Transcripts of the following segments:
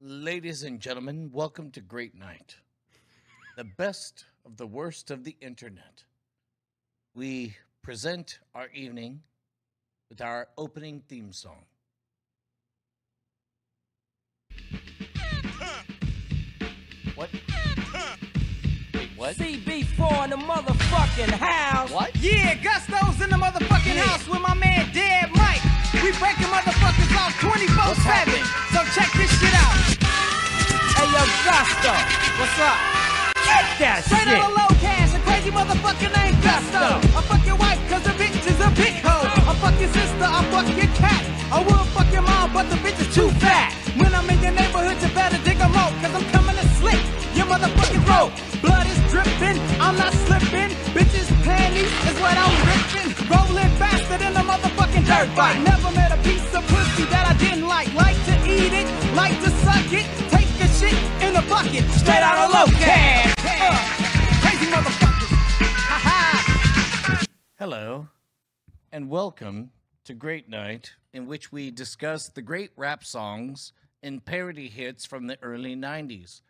Ladies and gentlemen, welcome to Great Night, the best of the worst of the internet. We present our evening with our opening theme song. What? Wait, what? CB4 in the motherfucking house. What? Yeah, Gusto's in the motherfucking Yeah. house with my man Dead Mike. We breaking motherfuckers off 24-7. So check this shit out. Hey, yo, Gusto. What's up? Get that Straight shit. out of Locash, a crazy motherfucker named Gusto. I fuck your wife cause the bitch is a big hoe. I fuck your sister, I fuck your cat. I will fuck your mom, but the bitch is too fat. When I'm in your neighborhood, you better dig 'em out, cause I'm coming to slick your motherfucking throat. Blood is dripping, I'm not slipping. Bitches panties is what I'm ripping. Rolling faster than a motherfucking dirt bike. Never met a piece of pussy that I didn't like. Like to eat it, like to suck it. Take the shit in a bucket, straight out of low cash. Uh, crazy motherfuckers. Ha ha. Hello, and welcome to Great Night, in which we discuss the great rap songs and parody hits from the early 90s.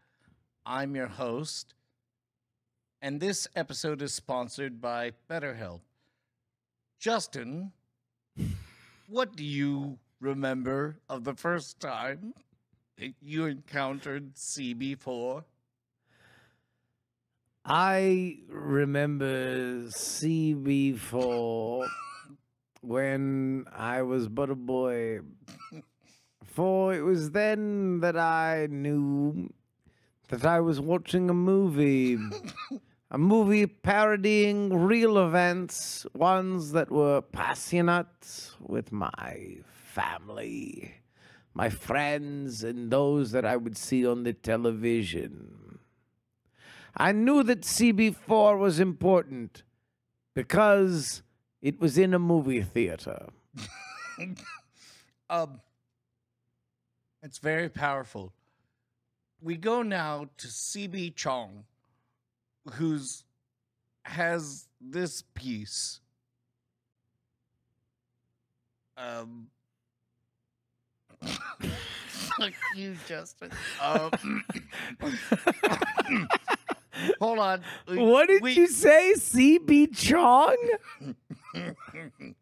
I'm your host, and this episode is sponsored by BetterHelp. Justin, what do you remember of the first time that you encountered CB4? I remember CB4 when I was but a boy. For it was then that I knew that I was watching a movie. a movie parodying real events, ones that were passionate with my family, my friends, and those that I would see on the television. I knew that CB4 was important because it was in a movie theater. Um, it's very powerful. We go now to CB Chong, who's has this piece. Um, fuck you, Justin. Um, hold on. We- What did we- you say, CB Chong?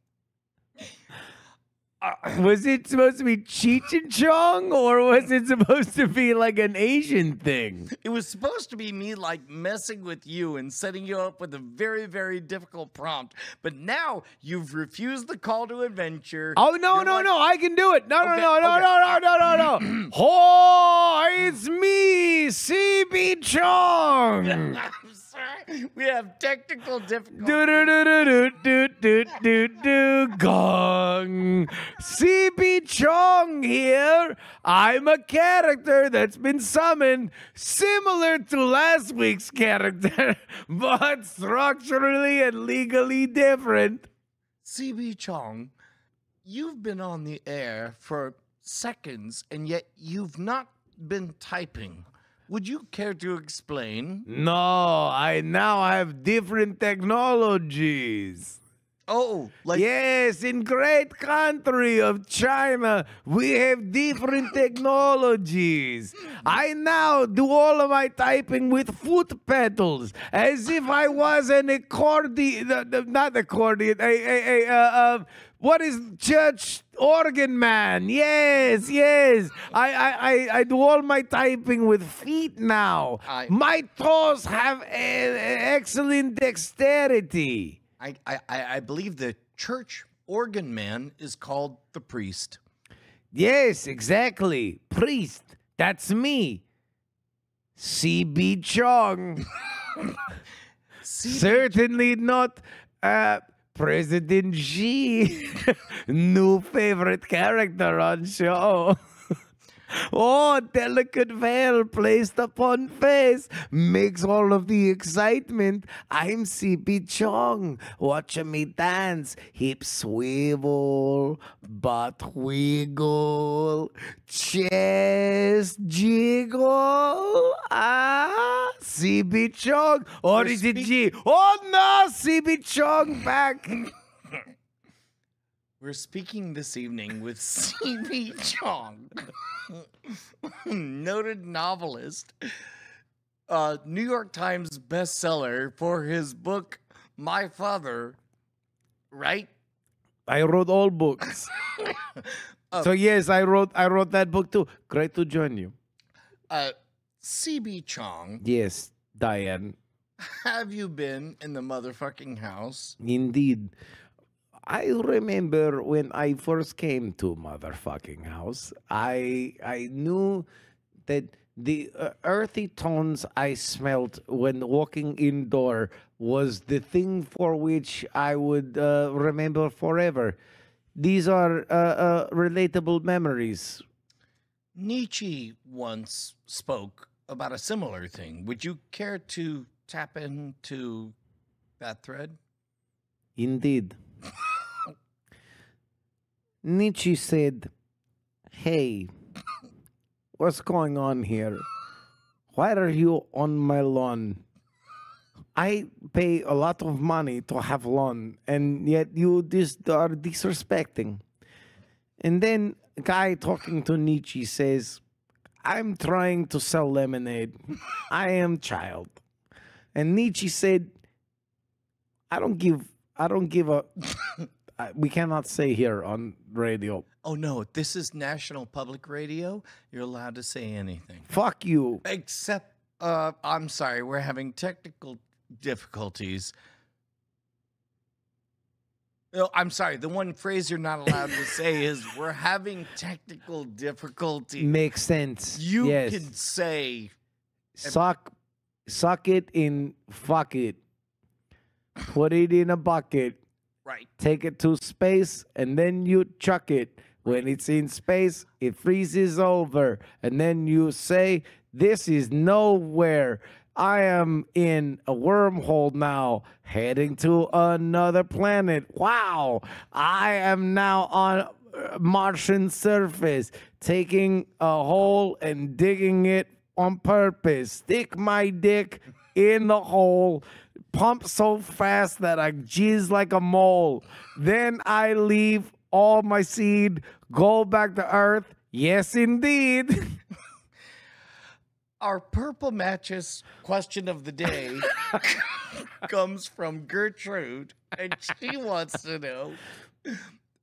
Was it supposed to be Cheech and Chong, or was it supposed to be like an Asian thing? It was supposed to be me like messing with you and setting you up with a very, very difficult prompt. But now you've refused the call to adventure. Oh no, You're no, like- no! I can do it. No, no, Okay, no, no, okay. no, no, no, no, no! Oh, it's me, CB Chong. We have technical difficulties. Do do do do do do do do gong. CB Chong here. I'm a character that's been summoned, similar to last week's character, but structurally and legally different. CB Chong, you've been on the air for seconds, and yet you've not been typing. Would you care to explain? No, I now have different technologies. Oh, like yes, in great country of China, we have different technologies. I now do all of my typing with foot pedals, as if I was an accordion, not accordion, a, a, a, uh, uh, what is church organ man? Yes, yes. I, I, I, I do all my typing with feet now. I- my toes have uh, excellent dexterity. I, I, I I believe the church organ man is called the priest. Yes, exactly. Priest. That's me. CB Chong. Certainly not uh, President Xi. New favorite character on show. Oh, delicate veil placed upon face makes all of the excitement. I'm CB Chong, watching me dance. Hips swivel, butt wiggle, chest jiggle. Ah, CB Chong. Or is it G? Oh no, CB Chong back. We're speaking this evening with CB Chong. noted novelist, uh, New York Times bestseller for his book My Father, right? I wrote all books. so yes, I wrote I wrote that book too. Great to join you. Uh, CB Chong, Yes, Diane. have you been in the motherfucking house? Indeed. I remember when I first came to motherfucking house, I I knew that the uh, earthy tones I smelt when walking indoor was the thing for which I would uh, remember forever. These are uh, uh, relatable memories. Nietzsche once spoke about a similar thing. Would you care to tap into that thread? Indeed. Nietzsche said, Hey, what's going on here? Why are you on my lawn? I pay a lot of money to have lawn, and yet you just are disrespecting. And then a guy talking to Nietzsche says, I'm trying to sell lemonade. I am child. And Nietzsche said, I don't give I don't give a I- we cannot say here on radio. Oh no, this is National Public Radio. You're allowed to say anything. Fuck you. Except, uh, I'm sorry, we're having technical difficulties. No, I'm sorry. The one phrase you're not allowed to say is "we're having technical difficulty." Makes sense. You yes. can say suck suck it in fuck it. Put it in a bucket. Right. Take it to space and then you chuck it. When it's in space, it freezes over. And then you say, This is nowhere. I am in a wormhole now, heading to another planet. Wow. I am now on uh, Martian surface, taking a hole and digging it on purpose. Stick my dick in the hole, pump so fast that I jizz like a mole. Then I leave all my seed, go back to Earth. Yes, indeed. Our purple mattress question of the day comes from Gertrude, and she wants to know.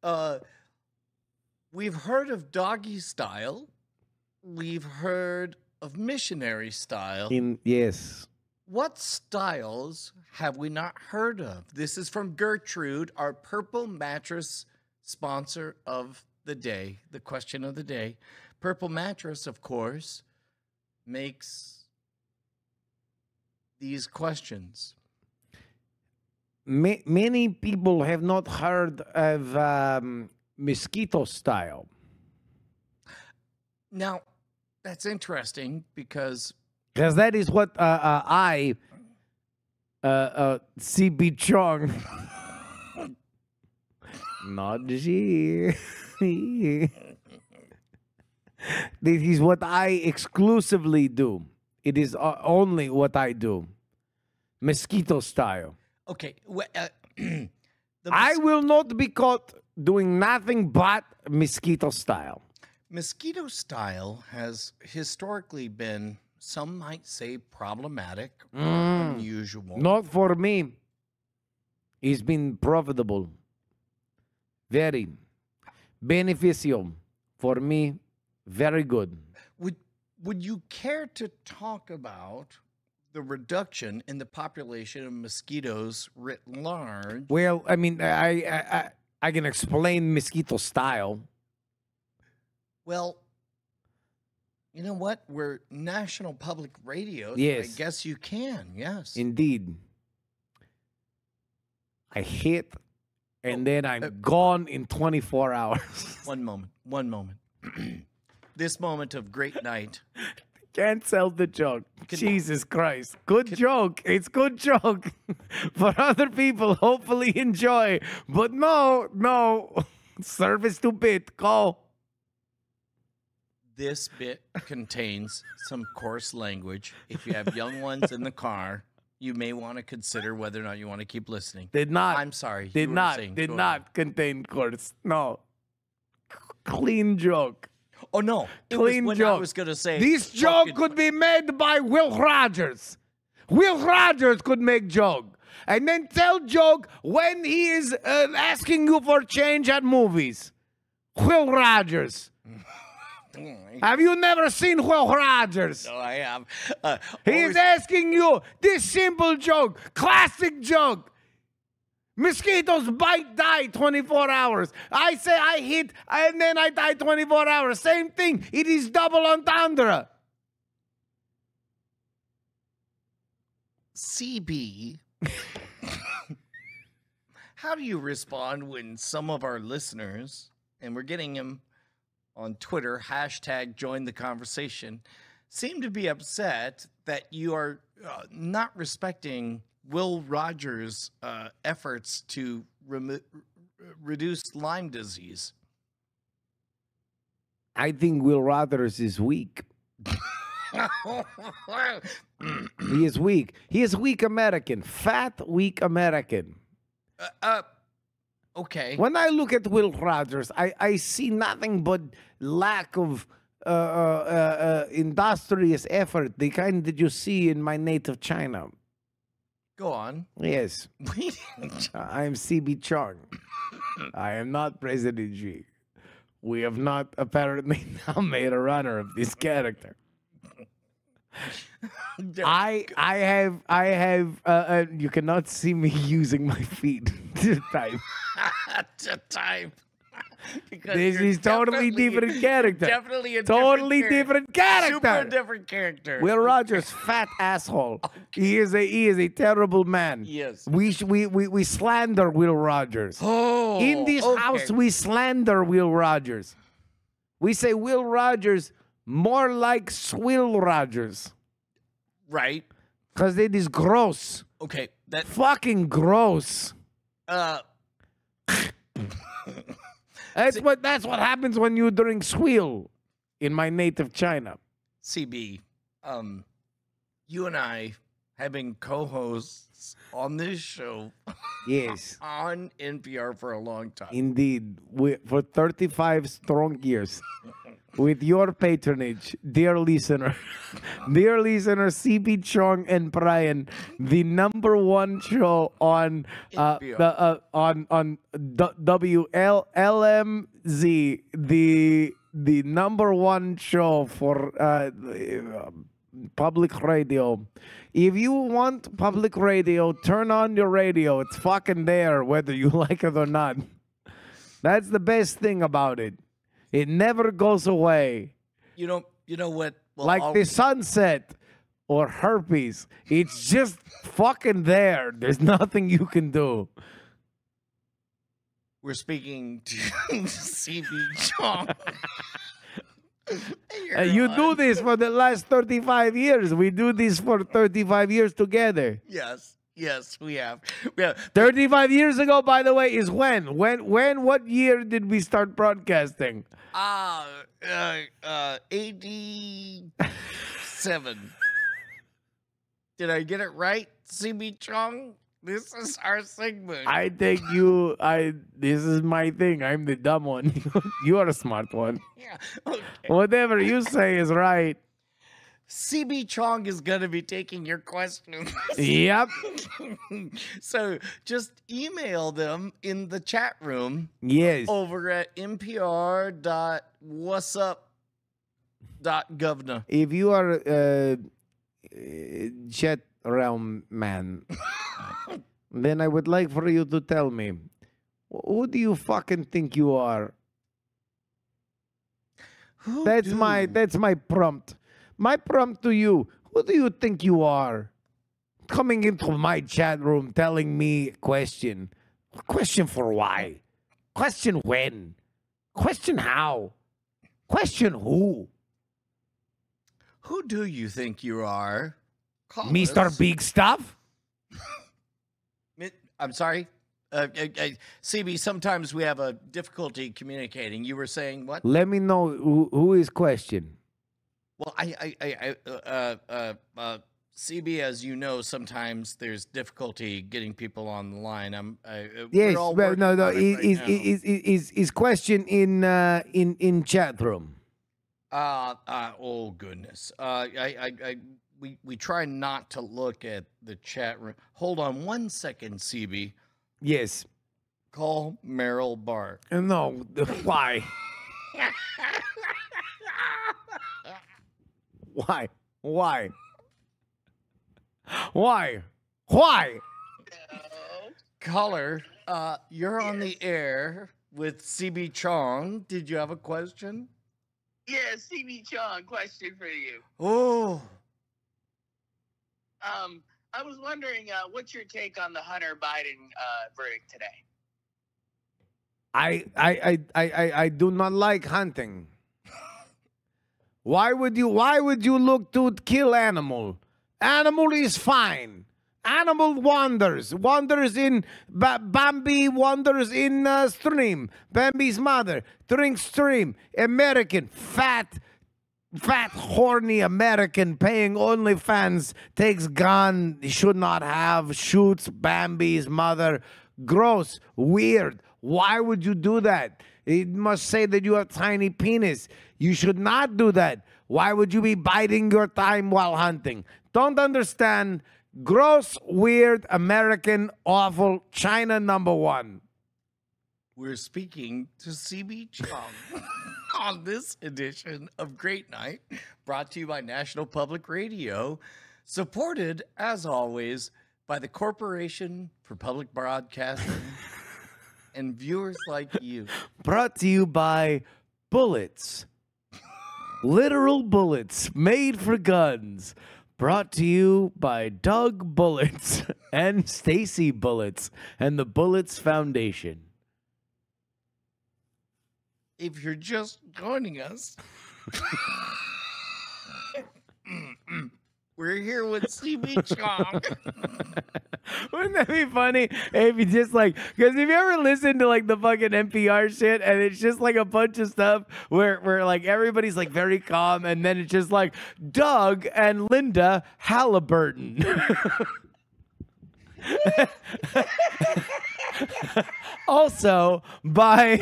Uh, we've heard of doggy style. We've heard of missionary style. in yes. What styles have we not heard of? This is from Gertrude, our purple mattress sponsor of the day, the question of the day. Purple mattress, of course, makes these questions. Ma- many people have not heard of um, mosquito style. Now, that's interesting because Because that is what uh, uh, I, uh, uh, CB Chong, not G. this is what I exclusively do. It is uh, only what I do. Mosquito style. okay, wh- uh, the I will not be caught doing nothing but mosquito style. mosquito style has historically been, some might say, problematic or Mm. unusual. Not for me. It's been profitable. Very beneficial for me. Very good. Would would you care to talk about the reduction in the population of mosquitoes writ large? Well, I mean, I I, I, I can explain mosquito style. Well, you know what? We're national public radio. so I guess you can. Yes. Indeed. I hit, and Oh, then I'm uh, gone in 24 hours. one moment. One moment. this moment of great night. Can't sell the joke. Can- Jesus Christ. Good joke. It's good joke for other people. Hopefully enjoy. But no, no. Service to bit. Go. This bit contains some coarse language. If you have young ones in the car, you may want to consider whether or not you want to keep listening. Did not. I'm sorry. did not. did go ahead. not contain coarse. No. Clean joke. Oh no, Clean joke. I was gonna say This joke fucking- could be made by Will Rogers. Will Rogers could make joke. And then tell joke when he is uh, asking you for change at movies. Will Rogers. Have you never seen Will Rogers? Oh, I have. Uh, He's asking you this simple joke, classic joke. Mosquitoes bite, die 24 hours. I say I hit, and then I die 24 hours. Same thing. It is double entendre. CB. How do you respond when some of our listeners, and we're getting them on Twitter, hashtag join the conversation, seem to be upset that you are uh, not respecting Will Rogers' uh, efforts to remo- reduce Lyme disease? I think Will Rogers is weak. He is weak. He is weak American, fat, weak American. uh, uh, okay. When I look at Will Rogers, I, I see nothing but lack of uh, uh, uh, uh, industrious effort, the kind that you see in my native China. Go on. Yes, I am CB Chong. I am not President Xi. We have not apparently now made a runner of this character. I I have I have uh, uh, you cannot see me using my feet to type. to type. Because This is totally different character. Definitely a Totally different, different character. Super different character. Will Rogers, fat asshole. He is a he is a terrible man. Yes. We sh- we we, we slander Will Rogers. Oh, In this okay. house, we slander Will Rogers. We say Will Rogers more like Swill Rogers right. because it is gross, Okay. That fucking gross. uh, That's what that's what happens when you drink swill in my native China. CB, um, you and I been co-hosts on this show Yes, on NPR for a long time. indeed. We, for 35 strong years. With your patronage, dear listener, dear listener, CB Chong and Brian, the number one show on uh, the uh, on on D- WLLMZ, the the number one show for uh, public radio. If you want public radio, turn on your radio. It's fucking there, whether you like it or not. That's the best thing about it. It never goes away. you know, you know what? Well, like I'll- the sunset or herpes. It's just fucking there. There's nothing you can do. we're speaking to CB Chong. You do this for the last 35 years. We do this for 35 years together. Yes, yes, we have. We have 35 years ago, by the way, is when? When when what year did we start broadcasting? uh, uh, uh, 87. Did I get it right, CB Chong? This is our segment. I think you I this is my thing. I'm the dumb one. you are a smart one. yeah. Okay. Whatever you say is right. CB Chong is going to be taking your questions. Yep. so just email them in the chat room Yes. over at npr.whatsup.govna. if you are uh, chat realm man, then I would like for you to tell me who do you fucking think you are? Who That's do? my that's my prompt. My prompt to you. Who do you think you are? Coming into my chat room telling me question. Question for why? Question when? Question how? Question who? Who do you think you are? Call Mr. us. Big Stuff? I'm sorry. Uh, uh, uh, CB, sometimes we have a difficulty communicating. You were saying what? Let me know who, who is question. Well, I, I, I, I uh, uh, uh, CB, as you know, sometimes there's difficulty getting people on the line. I'm, I, uh, Yes, we're all but no, no. on it Is right is, now. is is is question in uh in in chat room? Uh, uh oh goodness. Uh, I, I, I, we, we try not to look at the chat room. Hold on one second, CB. Yes. Call Merrill Bar. Uh, No. th- Why? Why? Why? Why? Why? Caller, uh, you're on the air with CB Chong. Did you have a question? Yeah, CB Chong, question for you. Oh, Um, I was wondering, uh, what's your take on the Hunter Biden uh, verdict today? I I I I I, do not like hunting. Why would you why would you look to kill animal? Animal is fine. Animal wanders, wanders in ba- Bambi wanders in uh, stream. Bambi's mother drinks stream. American fat fat horny American paying OnlyFans takes gun he should not have shoots Bambi's mother. Gross, weird. Why would you do that? It must say that you have tiny penis. You should not do that. Why would you be biding your time while hunting? Don't understand. Gross, weird, American, awful, China number one. we're speaking to CB Chong on this edition of Great Night, brought to you by National Public Radio, supported, as always, by the Corporation for Public Broadcasting and viewers like you. Brought to you by Bullets. Literal bullets made for guns. Brought to you by Doug Bullets and Stacy Bullets and the Bullets Foundation. If you're just joining us, we're here with CB Chong. Wouldn't that be funny if you just like, because if you ever listen to like the fucking NPR shit and it's just like a bunch of stuff where, where like everybody's like very calm and then it's just like Doug and Linda Halliburton. also by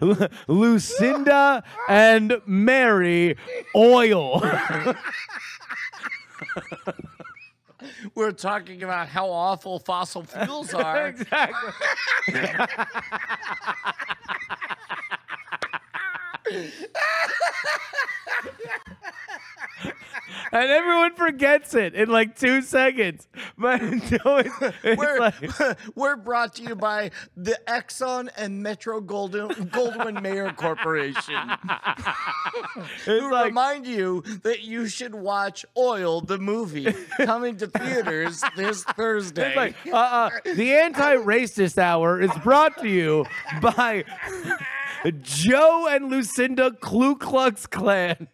Lucinda and Mary Oil. We're talking about how awful fossil fuels are. exactly. And everyone forgets it in like two seconds. But until it's We're, like, we're brought to you by the Exxon and Metro Golden, Goldwyn Mayer Corporation. it's who like remind you that you should watch Oil, the movie, coming to theaters this Thursday. It's like, uh, uh, the anti-racist hour is brought to you by Joe and Lucinda Ku Klux Klan.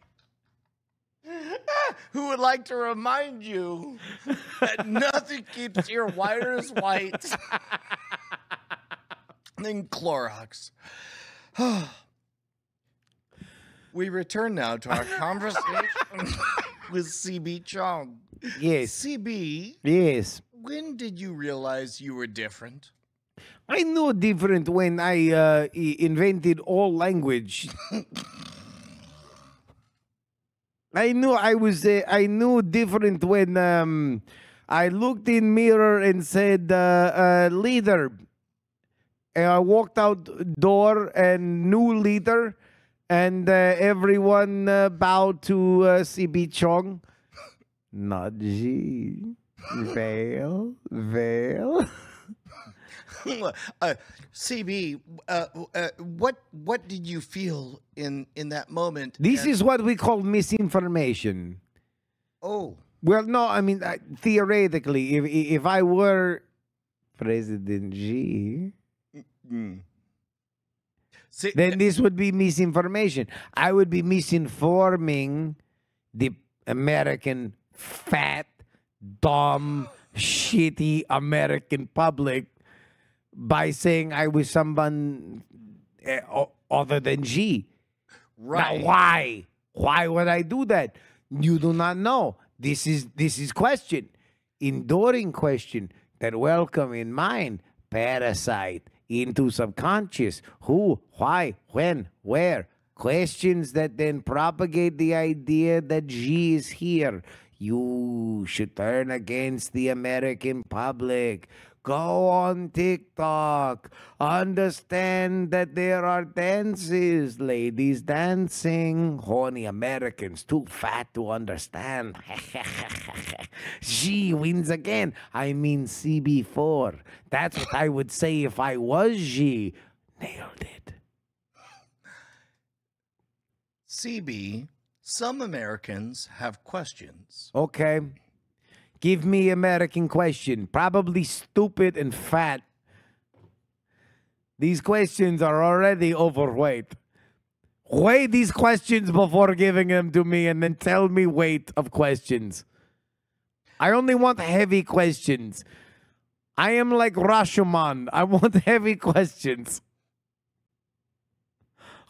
Ah, who would like to remind you that nothing keeps your wires white than Clorox. we return now to our conversation with CB Chong. Yes, CB, yes. when did you realize you were different? I knew different when I uh, invented all language. I knew I was. Uh, I knew different when um, I looked in mirror and said, uh, uh, "Leader." And I walked out door and new leader, and uh, everyone uh, bowed to uh, CB Chong. Not G. Veil, veil. uh, CB, uh, uh, what what did you feel in in that moment? This And- is what we call misinformation. oh. Well, no, I mean uh, theoretically, if if I were President G, Mm. See, then this would be misinformation. I would be misinforming the American fat, dumb, shitty American public by saying I was someone uh, other than G. right. Now, why? Why would I do that? You do not know. This is this is question, enduring question that welcome in mind, parasite into subconscious. Who, why, when, where? Questions that then propagate the idea that G is here. You should turn against the American public. Go on TikTok. Understand that there are dances, ladies dancing. Horny Americans, too fat to understand. G wins again. I mean CB4. That's what I would say if I was G. Nailed it. CB, some Americans have questions. Okay. Give me American question. Probably stupid and fat. These questions are already overweight. Weigh these questions before giving them to me and then tell me weight of questions. I only want heavy questions. I am like Rashomon. I want heavy questions.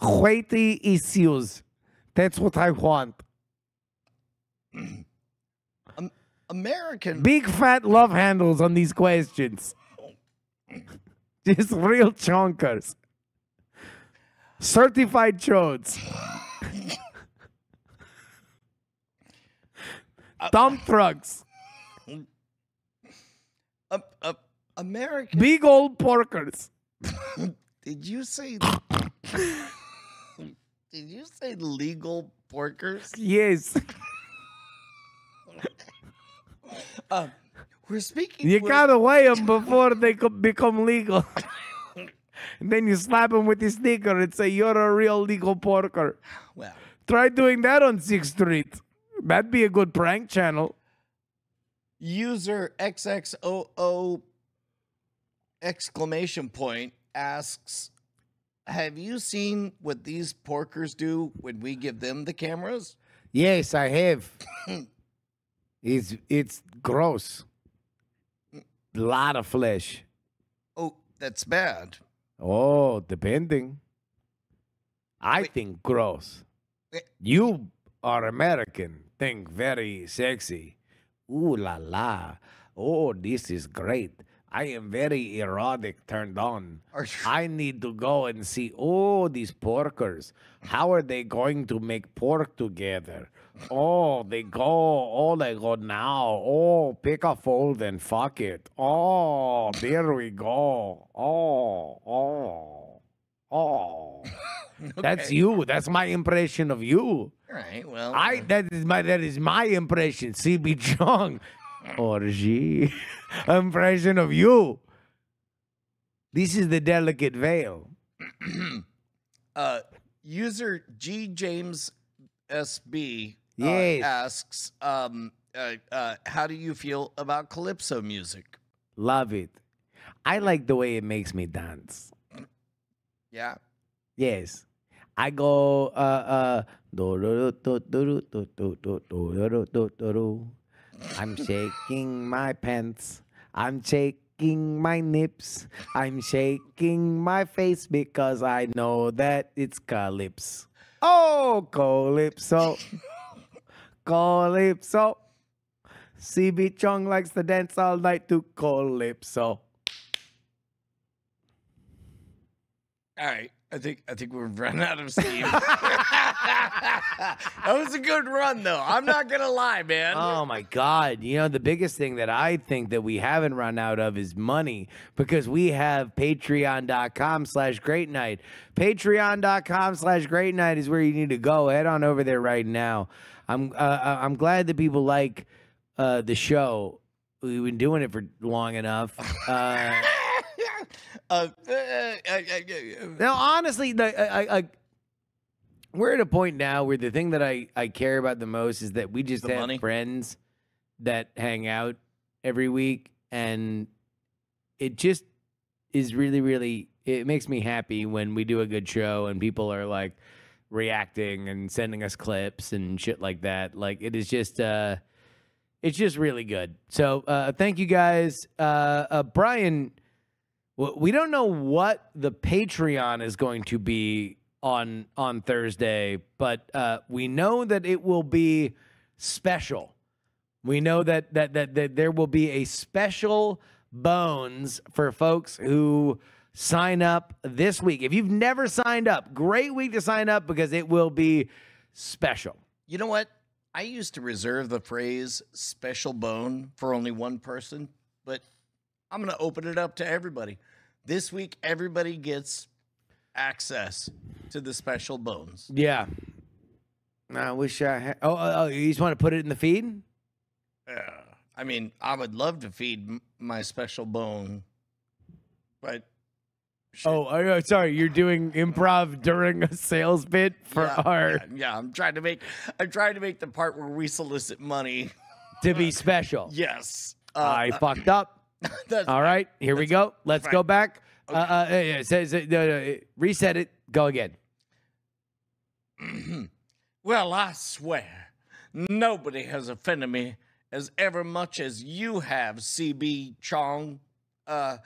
Weighty issues. That's what I want. American Big fat love handles on these questions. Just real chonkers. Certified chodes. Dump trucks. uh, uh, American Big old porkers. Did you say Did you say legal porkers? Yes. Uh, we're speaking You with- gotta weigh them before they become legal. and then you slap them with your sticker and say, You're a real legal porker. well, Try doing that on 6th Street. That'd be a good prank channel. user XXOO exclamation point asks Have you seen what these porkers do when we give them the cameras? Yes, I have. it's it's gross. Lot of flesh. Oh, that's bad. Oh, depending. I Wait. think gross. Eh. You are American. Think very sexy. Ooh la la. Oh, this is great. I am very erotic turned on. I need to go and see. Oh, these porkers. How are they going to make pork together? Oh, they go. Oh, they go now. Oh, pick a fold and fuck it. Oh, there we go. Oh, oh, oh. That's you. That's my impression of you. All right. Well, I that is my that is my impression. CB Chong or G impression of you. This is the delicate veil. uh, user G James SB uh, yes. asks, um, how do you feel about calypso music? Love it. I like the way it makes me dance. Yeah. Yes. I go uh uh I'm shaking my pants. I'm shaking my nips. I'm shaking my face because I know that it's calypso. Oh, calypso calypso. CB Chong likes to dance all night to calypso. All right. I think I think we've run out of steam. that was a good run, though. I'm not gonna lie, man. Oh my God. You know, the biggest thing that I think that we haven't run out of is money because we have patreon.com slash great night. Patreon.com slash great night is where you need to go. Head on over there right now. I'm uh, uh, I'm glad that people like uh, the show. We've been doing it for long enough. Uh, uh, uh, Now, honestly, the, I, I, I, we're at a point now where the thing that I, I care about the most is that we just The have money? friends that hang out every week, and it just is really, really. It makes me happy when we do a good show and people are like reacting and sending us clips and shit like that. Like it is just. uh it's just really good. So uh, thank you guys, uh, uh, Brian. We don't know what the Patreon is going to be on on Thursday, but uh, we know that it will be special. We know that that that, that there will be a special bones for folks who sign up this week. If you've never signed up, great week to sign up because it will be special. You know what? I used to reserve the phrase special bone for only one person, but I'm going to open it up to everybody. This week, everybody gets access to the special bones. Yeah. I wish I had. Oh, oh, oh, you just want to put it in the feed? Yeah. I mean, I would love to feed m- my special bone, but Oh, oh, sorry. You're doing improv during a sales bit for yeah, our yeah, yeah, I'm trying to make I'm trying to make the part where we solicit money. to be special. Yes. Uh, I fucked up. All right, here we go. Let's fine. go back. Uh, uh, yeah, yeah, say- say- no, no, reset it. Go again. Well, I swear, nobody has offended me as ever much as you have, CB Chong. Uh,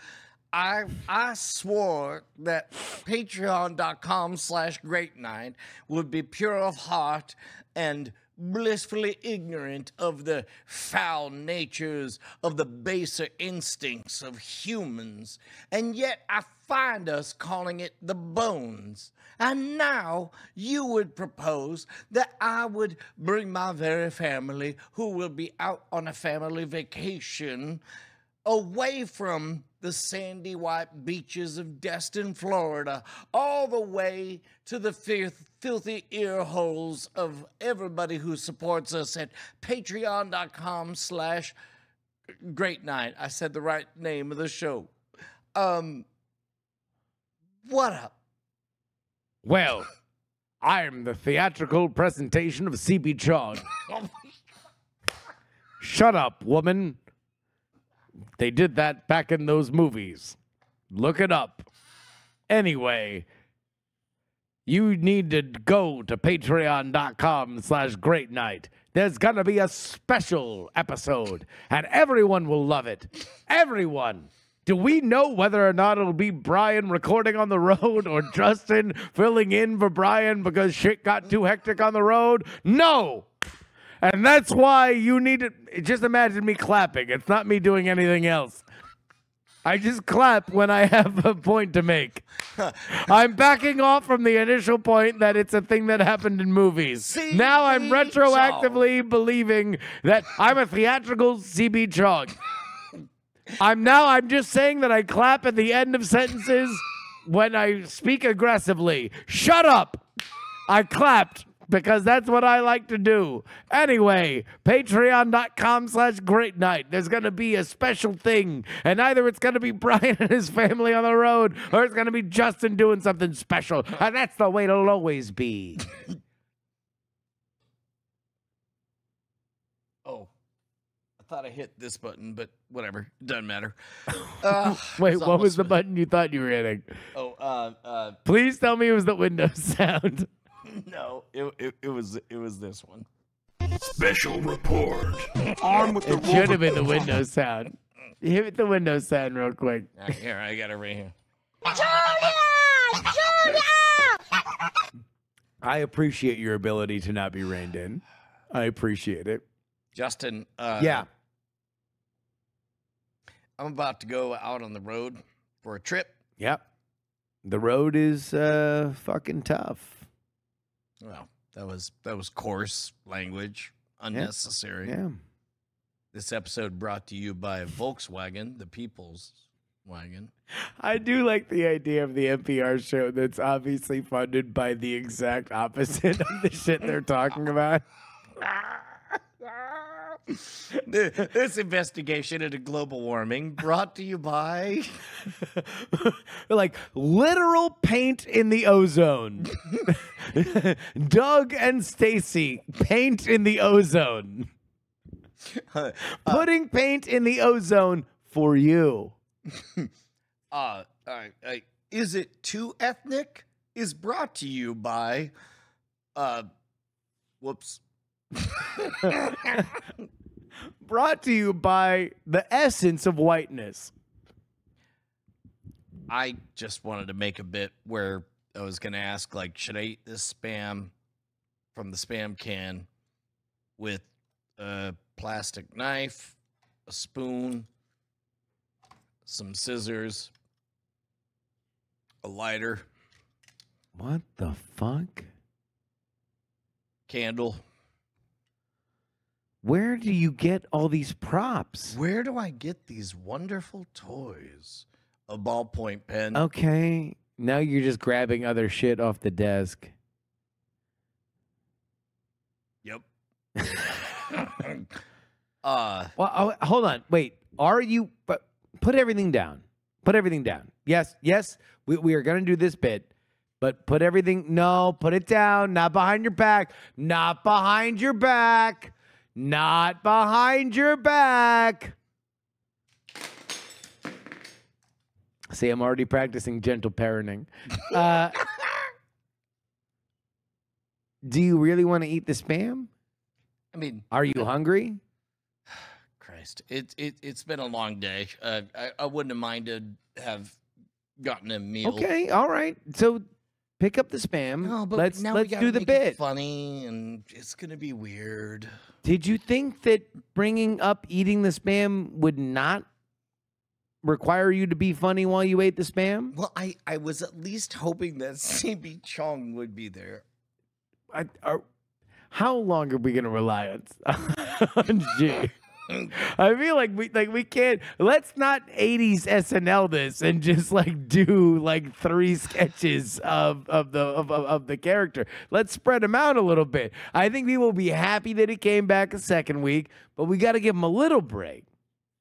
I I swore that patreon.com slash great night would be pure of heart and blissfully ignorant of the foul natures of the baser instincts of humans. And yet I find us calling it the bones. And now you would propose that I would bring my very family, who will be out on a family vacation, away from the sandy white beaches of Destin, Florida, all the way to the filth, filthy ear holes of everybody who supports us at patreon.com slash great night. I said the right name of the show. Um, what up? Well, I'm the theatrical presentation of CB Chong. Shut up, woman. They did that back in those movies. Look it up. Anyway, you need to go to patreon.com slash great night. There's gonna be a special episode, and everyone will love it. Everyone. Do we know whether or not it'll be Brian recording on the road or Justin filling in for Brian because shit got too hectic on the road? No. And that's why you need to just imagine me clapping. It's not me doing anything else. I just clap when I have a point to make. I'm backing off from the initial point that it's a thing that happened in movies. now I'm retroactively believing that I'm a theatrical CB Chong. I'm now I'm just saying that I clap at the end of sentences when I speak aggressively. Shut up. I clapped because that's what I like to do. Anyway, patreon.com slash great night. There's gonna be a special thing. And either it's gonna be Brian and his family on the road, or it's gonna be Justin doing something special. And that's the way it'll always be. Oh, I thought I hit this button, but whatever. It doesn't matter. Uh, Wait, it's what was the button you thought you were hitting? Oh, uh, uh, Please tell me it was the Windows sound. no, it, it, it was it was this one. Special report. On with the It should have been the window sound. Hit the window sound real quick. Ah, here, I got it right here. Julia! Julia! I appreciate your ability to not be reined in. I appreciate it. Justin. Uh, yeah. I'm about to go out on the road for a trip. Yep. The road is uh fucking tough. Well, that was that was coarse language, unnecessary. Yeah. This episode brought to you by Volkswagen, the People's Wagon. I do like the idea of the NPR show that's obviously funded by the exact opposite of the shit they're talking about. this investigation into global warming brought to you by like literal paint in the ozone. Doug and Stacy, paint in the ozone. Putting paint in the ozone for you. uh, uh, uh, is it too ethnic? Is brought to you by uh, whoops. Brought to you by the essence of whiteness. I just wanted to make a bit where I was going to ask, like, should I eat this spam from the spam can with a plastic knife, a spoon, some scissors, A lighter, What the fuck? candle. Where do you get all these props? Where do I get these wonderful toys? A ballpoint pen. Okay. Now you're just grabbing other shit off the desk. Yep. uh, Well, oh, hold on. Wait. Are you but put everything down. Put everything down. Yes, yes, we, we are gonna do this bit, but put everything no, put it down, not behind your back. Not behind your back. Not behind your back. See, I'm already practicing gentle parenting. Uh, do you really want to eat the spam? I mean, Are you hungry? Christ, it it it's been a long day. Uh, I I wouldn't have minded have gotten a meal. Okay, all right. So pick up the spam. No, but let's now let's gotta do the make it bit. funny, and it's gonna be weird. Did you think that bringing up eating the spam would not require you to be funny while you ate the spam? Well, I I was at least hoping that CB Chong would be there. I, are, how long are we gonna rely on, on G? I feel like we like we can't. Let's not '80s SNL this and just like do like three sketches of of the of, of, of the character. Let's spread them out a little bit. I think people will be happy that he came back a second week, but we got to give him a little break.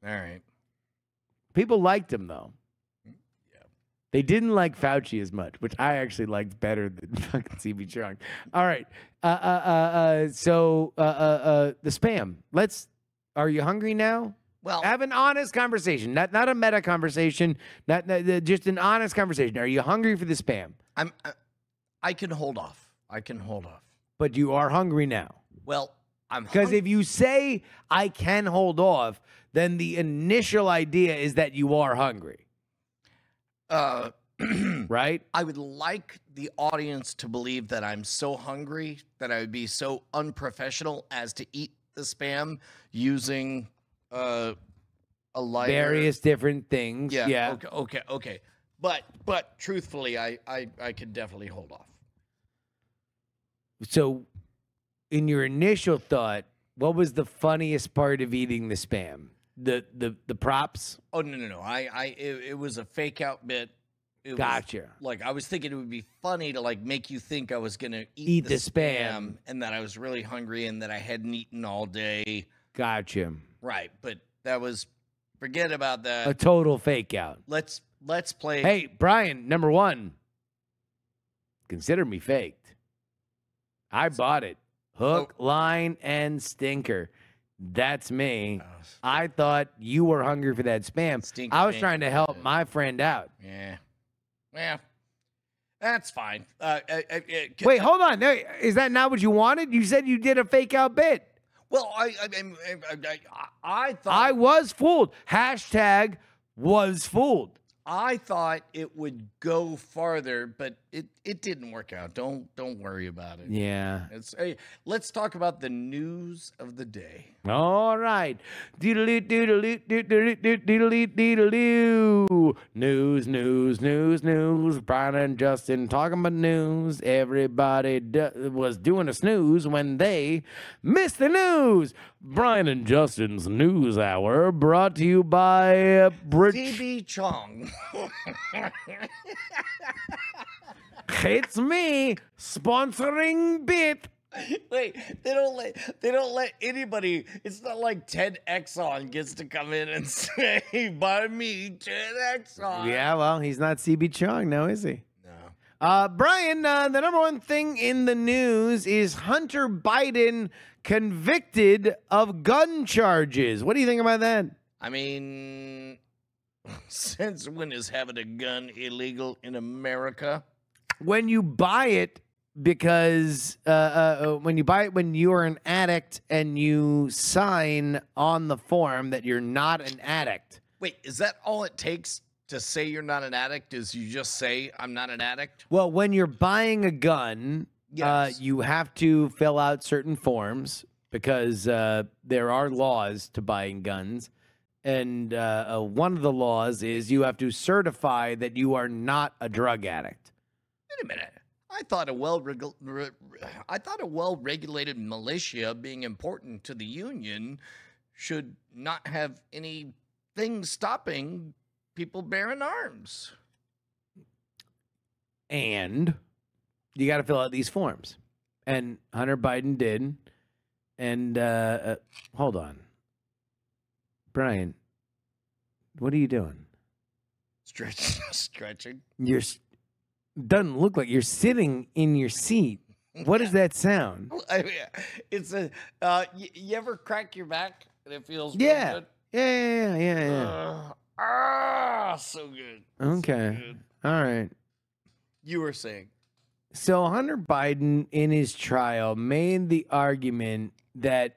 All right. People liked him though. Yeah. They didn't like Fauci as much, which I actually liked better than fucking CB Chong. All right. Uh, uh, uh, uh, so uh, uh, uh, the spam. Let's. Are you hungry now? Well, Have an honest conversation, not not a meta conversation, not, not uh, just an honest conversation. Are you hungry for the spam? I'm I, I can hold off. I can hold off. But you are hungry now. Well, I'm Because if you say I can hold off, then the initial idea is that you are hungry, uh, right? I would like the audience to believe that I'm so hungry that I would be so unprofessional as to eat spam using uh, a lighter. Various different things. Yeah. yeah. Okay. Okay. Okay. But but truthfully, I I I could definitely hold off. So, in your initial thought, what was the funniest part of eating the spam? The the the props. Oh no no no! I I it, it was a fake out bit. It was- Gotcha. like I was thinking it would be funny to like make you think I was gonna eat, Eat the, the spam. spam and that I was really hungry and that I hadn't eaten all day. Gotcha. Right, but that was forget about that. A total fake out. let's let's play. Hey, Brian, number one, consider me faked. I bought it. Hook, Oh. line, and stinker. That's me. Oh, I thought you were hungry for that spam. Stink I was trying to help my friend out. yeah, yeah, that's fine. Uh, uh, uh, uh, Wait, hold on. Is that not what you wanted? You said you did a fake out bit. Well, I I, I, I, I, I thought I was fooled. Hashtag was fooled. I thought it would go farther, but it, it didn't work out. Don't don't worry about it. Yeah. It's hey, let's talk about the news of the day. All right. News, news, news, news. Brian and Justin talking about news. Everybody do- was doing a snooze when they missed the news. Brian and Justin's News Hour brought to you by Brit. CB Chong. It's me sponsoring Bit. Wait, they don't let they don't let anybody. It's not like Ted Exxon gets to come in and say, "By me, Ted Exxon." Yeah, well, he's not CB Chong now, is he? No. Uh, Brian, uh, the number one thing in the news is Hunter Biden convicted of gun charges. What do you think about that? I mean, since when is having a gun illegal in America? When you buy it, because uh, uh, when you buy it when you are an addict and you sign on the form that you're not an addict. Wait, is that all it takes to say you're not an addict? Is you just say I'm not an addict? Well, when you're buying a gun, uh, Yes. you have to fill out certain forms because uh, there are laws to buying guns. and uh, uh, one of the laws is you have to certify that you are not a drug addict. Wait a minute. I thought a well I thought a well regulated militia being important to the union should not have anything stopping people bearing arms. and you got to fill out these forms. And Hunter Biden did. And uh, uh, hold on, Brian, what are you doing? Stretching, stretching. You're s- doesn't look like you're sitting in your seat. What does that sound? I mean, it's a. Uh, y- you ever crack your back and it feels Yeah. good? Yeah, yeah, yeah, yeah. yeah. Uh, ah, so good. so Okay. good. All right. You were saying. So Hunter Biden in his trial made the argument that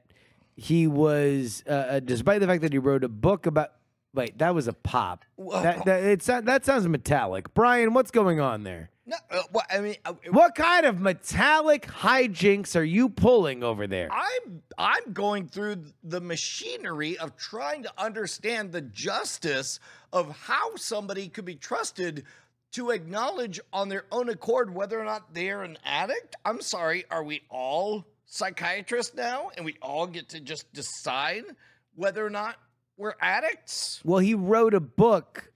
he was, uh, uh, despite the fact that he wrote a book about. Wait, that was a pop. That that it, that sounds metallic. Brian, what's going on there? No, uh, well, I mean, uh, What kind of metallic hijinks are you pulling over there? I'm I'm going through the machinery of trying to understand the justice of how somebody could be trusted to acknowledge on their own accord whether or not they're an addict. I'm sorry, are we all psychiatrists now and we all get to just decide whether or not we're addicts? Well, he wrote a book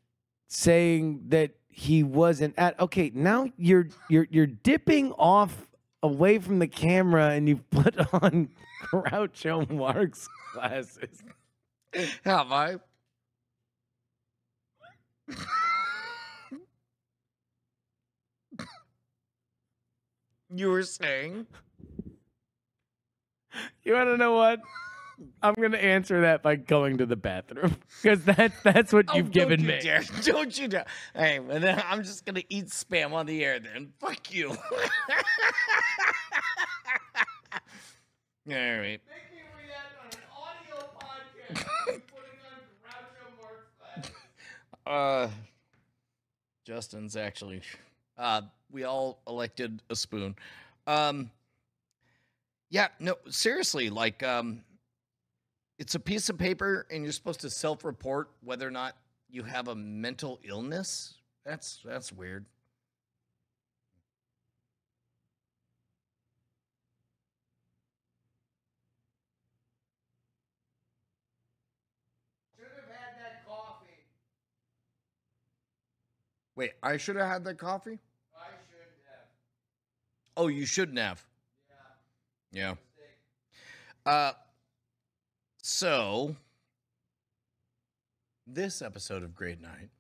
saying that he wasn't at. Okay, now you're you're you're dipping off away from the camera and you've put on Groucho Marx glasses. Have I? you were saying? You want to know what? I'm gonna answer that by going to the bathroom because that's that's what you've Oh, given don't me. you Dare. Don't you dare. Hey, well, then I'm just gonna eat spam on the air then. Fuck you. All right. Make me react on an audio podcast. Putting on Gravio more flesh. Uh, Justin's actually. Uh, we all elected a spoon. Um. Yeah. No. Seriously. Like. Um. It's a piece of paper, and you're supposed to self-report whether or not you have a mental illness. That's that's weird. Wait, I should have had that coffee. I should have. Oh, you shouldn't have. Yeah. Yeah. Uh. So, this episode of Great Night.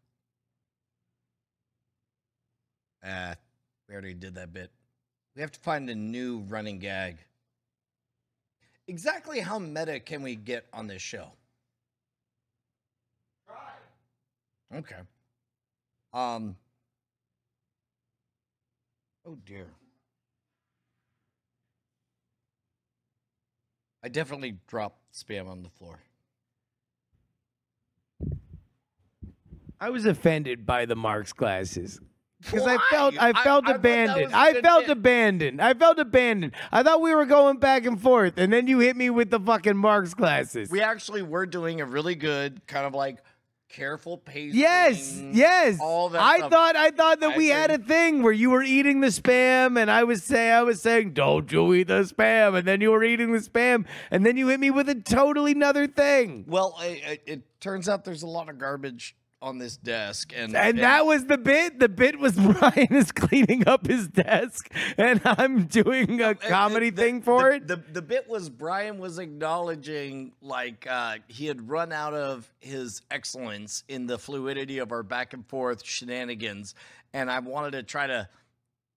Uh, we already did that bit. We have to find a new running gag. Exactly how meta can we get on this show? Try. Okay. Um. Oh dear. I definitely dropped spam on the floor. I was offended by the Marx glasses. Because I felt I I- felt I abandoned. I, a I good felt bit. abandoned. I felt abandoned. I thought we were going back and forth, and then you hit me with the fucking Marx glasses. We actually were doing a really good kind of like careful pacing. Yes, yes. all that I stuff. thought I thought that I we had a thing where you were eating the spam, and I was say I was saying, "Don't you eat the spam," and then you were eating the spam, and then you hit me with a totally another thing. Well, I, I, it turns out there's a lot of garbage on this desk, and And that was the bit. The bit was Brian is cleaning up his desk, and I'm doing a comedy the- thing for the, it. The, the bit was Brian was acknowledging like uh, he had run out of his excellence in the fluidity of our back and forth shenanigans, and I wanted to try to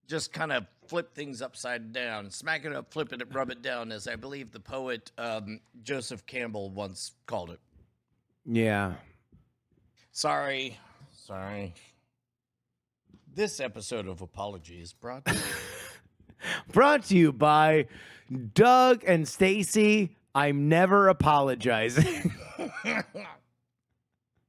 just kind of flip things upside down, smack it up, flip it, rub it down, as I believe the poet um, Joseph Campbell once called it. yeah. Sorry, sorry. This episode of Apology is brought to you. Brought to you by Doug and Stacy. I'm never apologizing.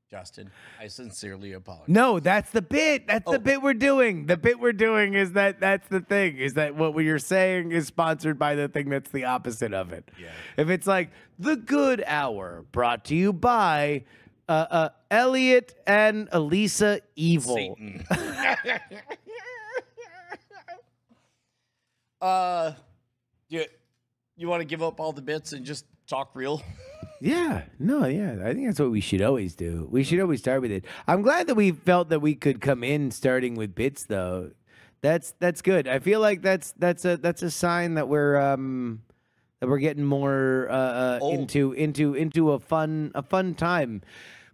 Justin, I sincerely apologize. no, that's the bit. That's Oh. the bit we're doing. The bit we're doing is that that's the thing. Is that what you're saying is sponsored by the thing that's the opposite of it. Yeah. If it's like the good hour brought to you by uh, uh, Elliot and Elisa Evil. Satan. uh, you, you want to give up all the bits and just talk real? Yeah, no, yeah. I think that's what we should always do. We should always start with it. I'm glad that we felt that we could come in starting with bits though. That's that's good. I feel like that's that's a that's a sign that we're um that we're getting more uh, uh into into into a fun a fun time.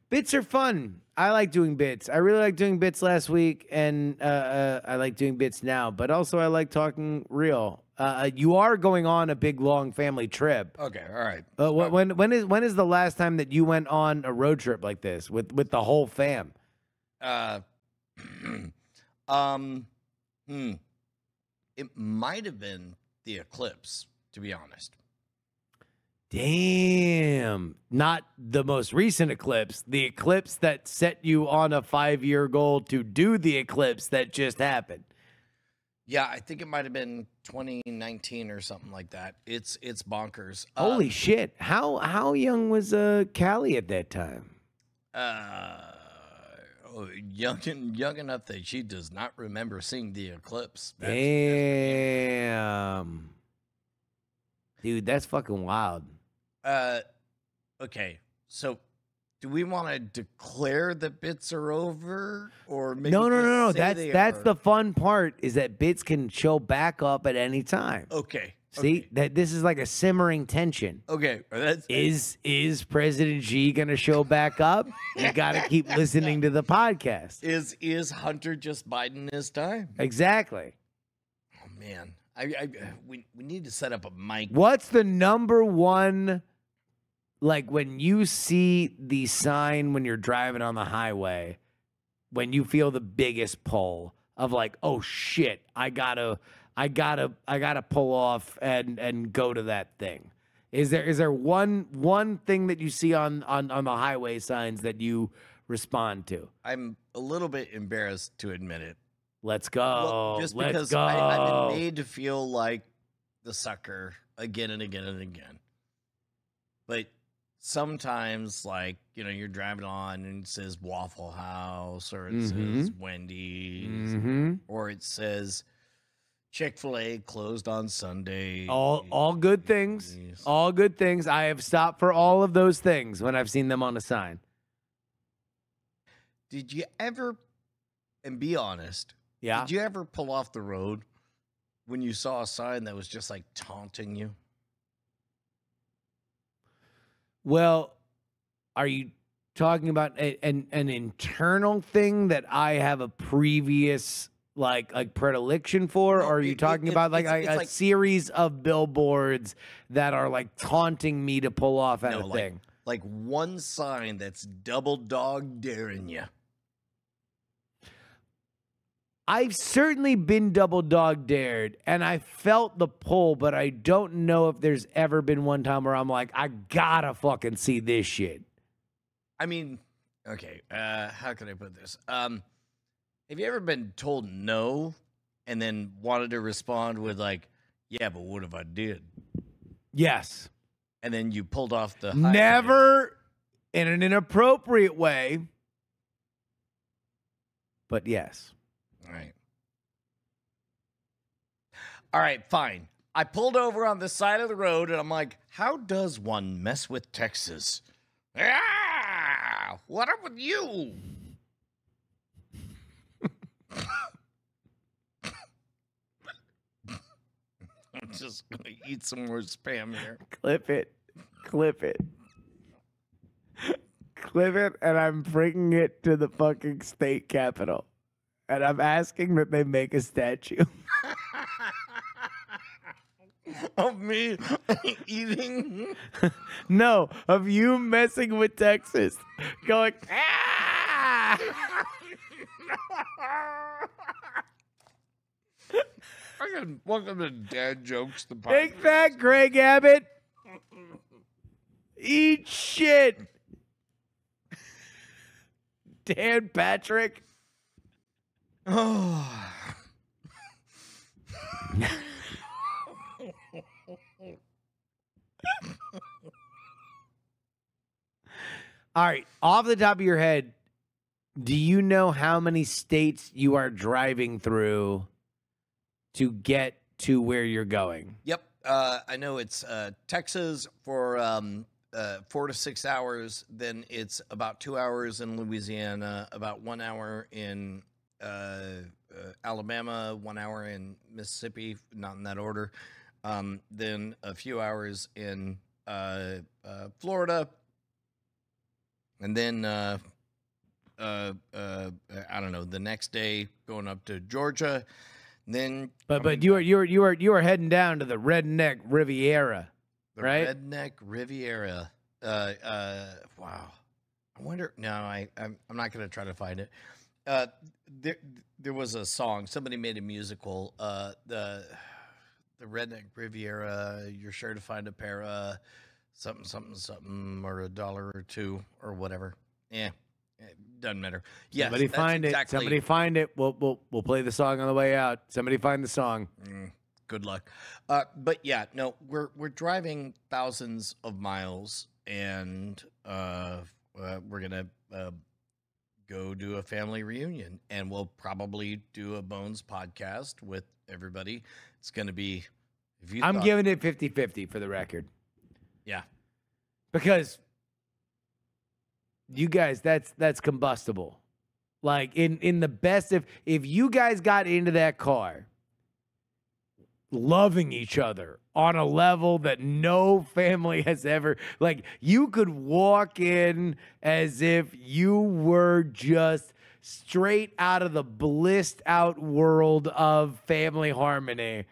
Bits are fun. I like doing bits. I really like doing bits last week, and uh, uh, I like doing bits now. But also, I like talking real. Uh, you are going on a big long family trip. Okay, all right. Uh, wh- when when is when is the last time that you went on a road trip like this with with the whole fam? Uh, um, hmm. It might have been the eclipse, to be honest. Damn, not the most recent eclipse, the eclipse that set you on a five year goal to do the eclipse that just happened. Yeah, I think it might have been 2019 or something like that. It's it's bonkers. Holy Um, shit! How how young was uh Callie at that time? uh, oh, young young enough that she does not remember seeing the eclipse. That's- Damn, dude, that's fucking wild. Uh, okay. So, do we want to declare that bits are over, or maybe no, no, no, no. That's that's are? the fun part is that bits can show back up at any time. okay. See okay, that this is like a simmering tension. okay. That's Is is President G gonna show back up? You got to keep listening to the podcast. is is Hunter just biding his time? Exactly. Oh man, I, I we we need to set up a mic. What's the number one? Like when you see the sign when you're driving on the highway, when you feel the biggest pull of like, oh shit, I gotta, I gotta, I gotta pull off and and go to that thing. Is there is there one one thing that you see on on on the highway signs that you respond to? I'm a little bit embarrassed to admit it. Let's go. Well, just Let's because go. I, I've been made to feel like the sucker again and again and again. But sometimes, like, you know, you're driving on and it says Waffle House or it says Wendy's hmm or it says Chick fil A closed on Sunday. All all good things. All good things. I have stopped for all of those things when I've seen them on a sign. Did you ever, and be honest, Yeah. did you ever pull off the road when you saw a sign that was just like taunting you? Well, are you talking about a, an an internal thing that I have a previous like like predilection for, or are you it- it- talking it- about like it's- a, it's a like- series of billboards that are like taunting me to pull off at No, a like- thing? Like one sign that's double dog daring you. I've certainly been double dog dared and I felt the pull, but I don't know if there's ever been one time where I'm like, I gotta fucking see this shit. I mean, okay, uh, how can I put this? Um, have you ever been told no and then wanted to respond with like, "Yeah, but what if I did?" Yes. And then you pulled off the. Never in an inappropriate way. But yes. All right. All right, fine. I pulled over on the side of the road and I'm like, how does one mess with Texas? Ah, what up with you? I'm just gonna eat some more spam here. Clip it. Clip it. Clip it, and I'm bringing it to the fucking state capitol. And I'm asking that they make a statue. of me eating. no, of you messing with Texas. Going, ah! Fucking welcome to Dad Jokes, the Take that, Greg Abbott. Eat shit. Dan Patrick. Oh. All right, off the top of your head, do you know how many states you are driving through to get to where you're going? Yep. Uh, I know it's uh, Texas for um, uh, four to six hours. Then it's about two hours in Louisiana, about one hour in uh, uh, Alabama, one hour in Mississippi, not in that order. Um, then a few hours in uh, uh, Florida. And then, uh, uh, uh, I don't know, the next day going up to Georgia. Then But but you are you are you are you are heading down to the Redneck Riviera. The right? Redneck Riviera. Uh, uh, wow. I wonder. No, I, I'm, I'm not going to try to find it. Uh, there, there was a song. Somebody made a musical. Uh, the, the Redneck Riviera. You're sure to find a pair of something, something, something, or a dollar or two, or whatever. Yeah, it doesn't matter. Yeah, Somebody find it. Somebody find it. We'll we'll we'll play the song on the way out. Somebody find the song. Mm, good luck. Uh, but yeah, no, we're we're driving thousands of miles, and uh, uh, we're gonna uh, go do a family reunion, and we'll probably do a Bones podcast with everybody. It's gonna be. If you I'm thought- giving it 50-50 for the record. Yeah. Because you guys, that's that's combustible. Like in in the best if if you guys got into that car loving each other on a level that no family has ever like you could walk in as if you were just straight out of the blissed out world of family harmony.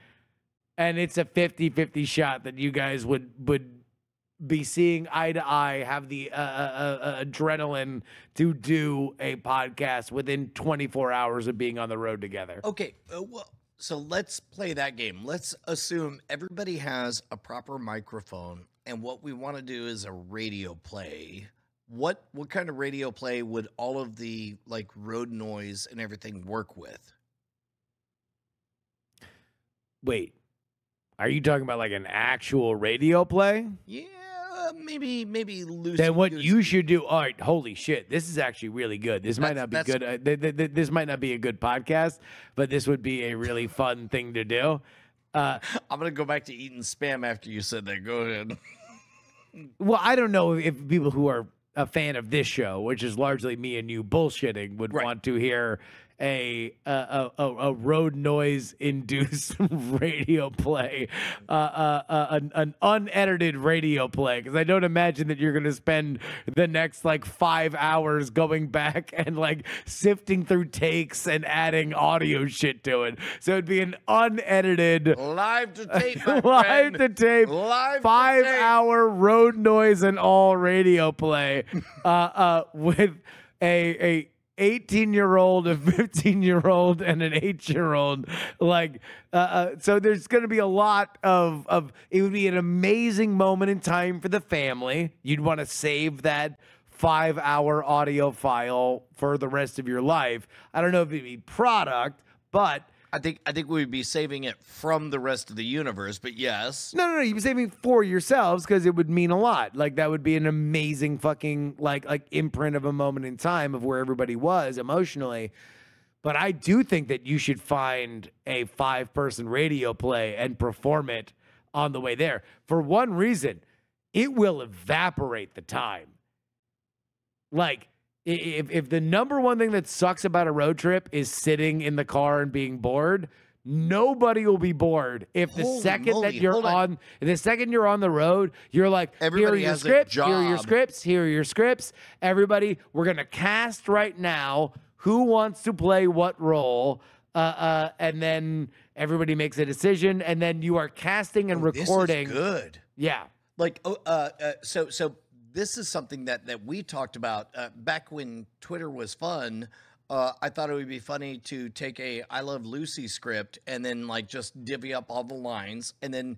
And it's a 50-50 shot that you guys would would be seeing eye to eye have the uh, uh, uh, adrenaline to do a podcast within 24 hours of being on the road together. Okay, uh, well, so let's play that game. Let's assume everybody has a proper microphone, and what we want to do is a radio play. What what kind of radio play would all of the like road noise and everything work with? Wait, are you talking about like an actual radio play? Yeah, maybe maybe loose. Then what you should do? All right, holy shit, this is actually really good. This might not be that's- good. Uh, th- th- th- this might not be a good podcast, but this would be a really fun thing to do. Uh, I'm gonna go back to eating spam after you said that. Go ahead. well, I don't know if people who are a fan of this show, which is largely me and you bullshitting, would Right. want to hear a a, a, a road noise induced radio play, uh, uh, uh, an, an unedited radio play, because I don't imagine that you're going to spend the next like five hours going back and like sifting through takes and adding audio shit to it. So it'd be an unedited. Live to tape, Live to tape, Live to five tape. hour road noise and all radio play, uh, uh, with a a 18 year old, a 15 year old, and an eight year old. Like, uh, uh, so there's going to be a lot of of. It would be an amazing moment in time for the family. You'd want to save that five hour audio file for the rest of your life. I don't know if it'd be product, but. I think I think we'd be saving it from the rest of the universe, but yes. No, no, no. You'd be saving for yourselves because it would mean a lot. Like that would be an amazing fucking like like imprint of a moment in time of where everybody was emotionally. But I do think that you should find a five person radio play and perform it on the way there. For one reason, it will evaporate the time. Like if if the number one thing that sucks about a road trip is sitting in the car and being bored, nobody will be bored if the Holy second that you're on, on. the second you're on the road, you're like, here are your scripts, here are your scripts, here are your scripts. Everybody, we're gonna cast right now who wants to play what role. Uh, uh, and then everybody makes a decision, and then you are casting and Oh, recording. good. Yeah, like oh, uh, uh, so so this is something that that we talked about uh, back when twitter was fun uh, i thought it would be funny to take a i love lucy script and then like just divvy up all the lines and then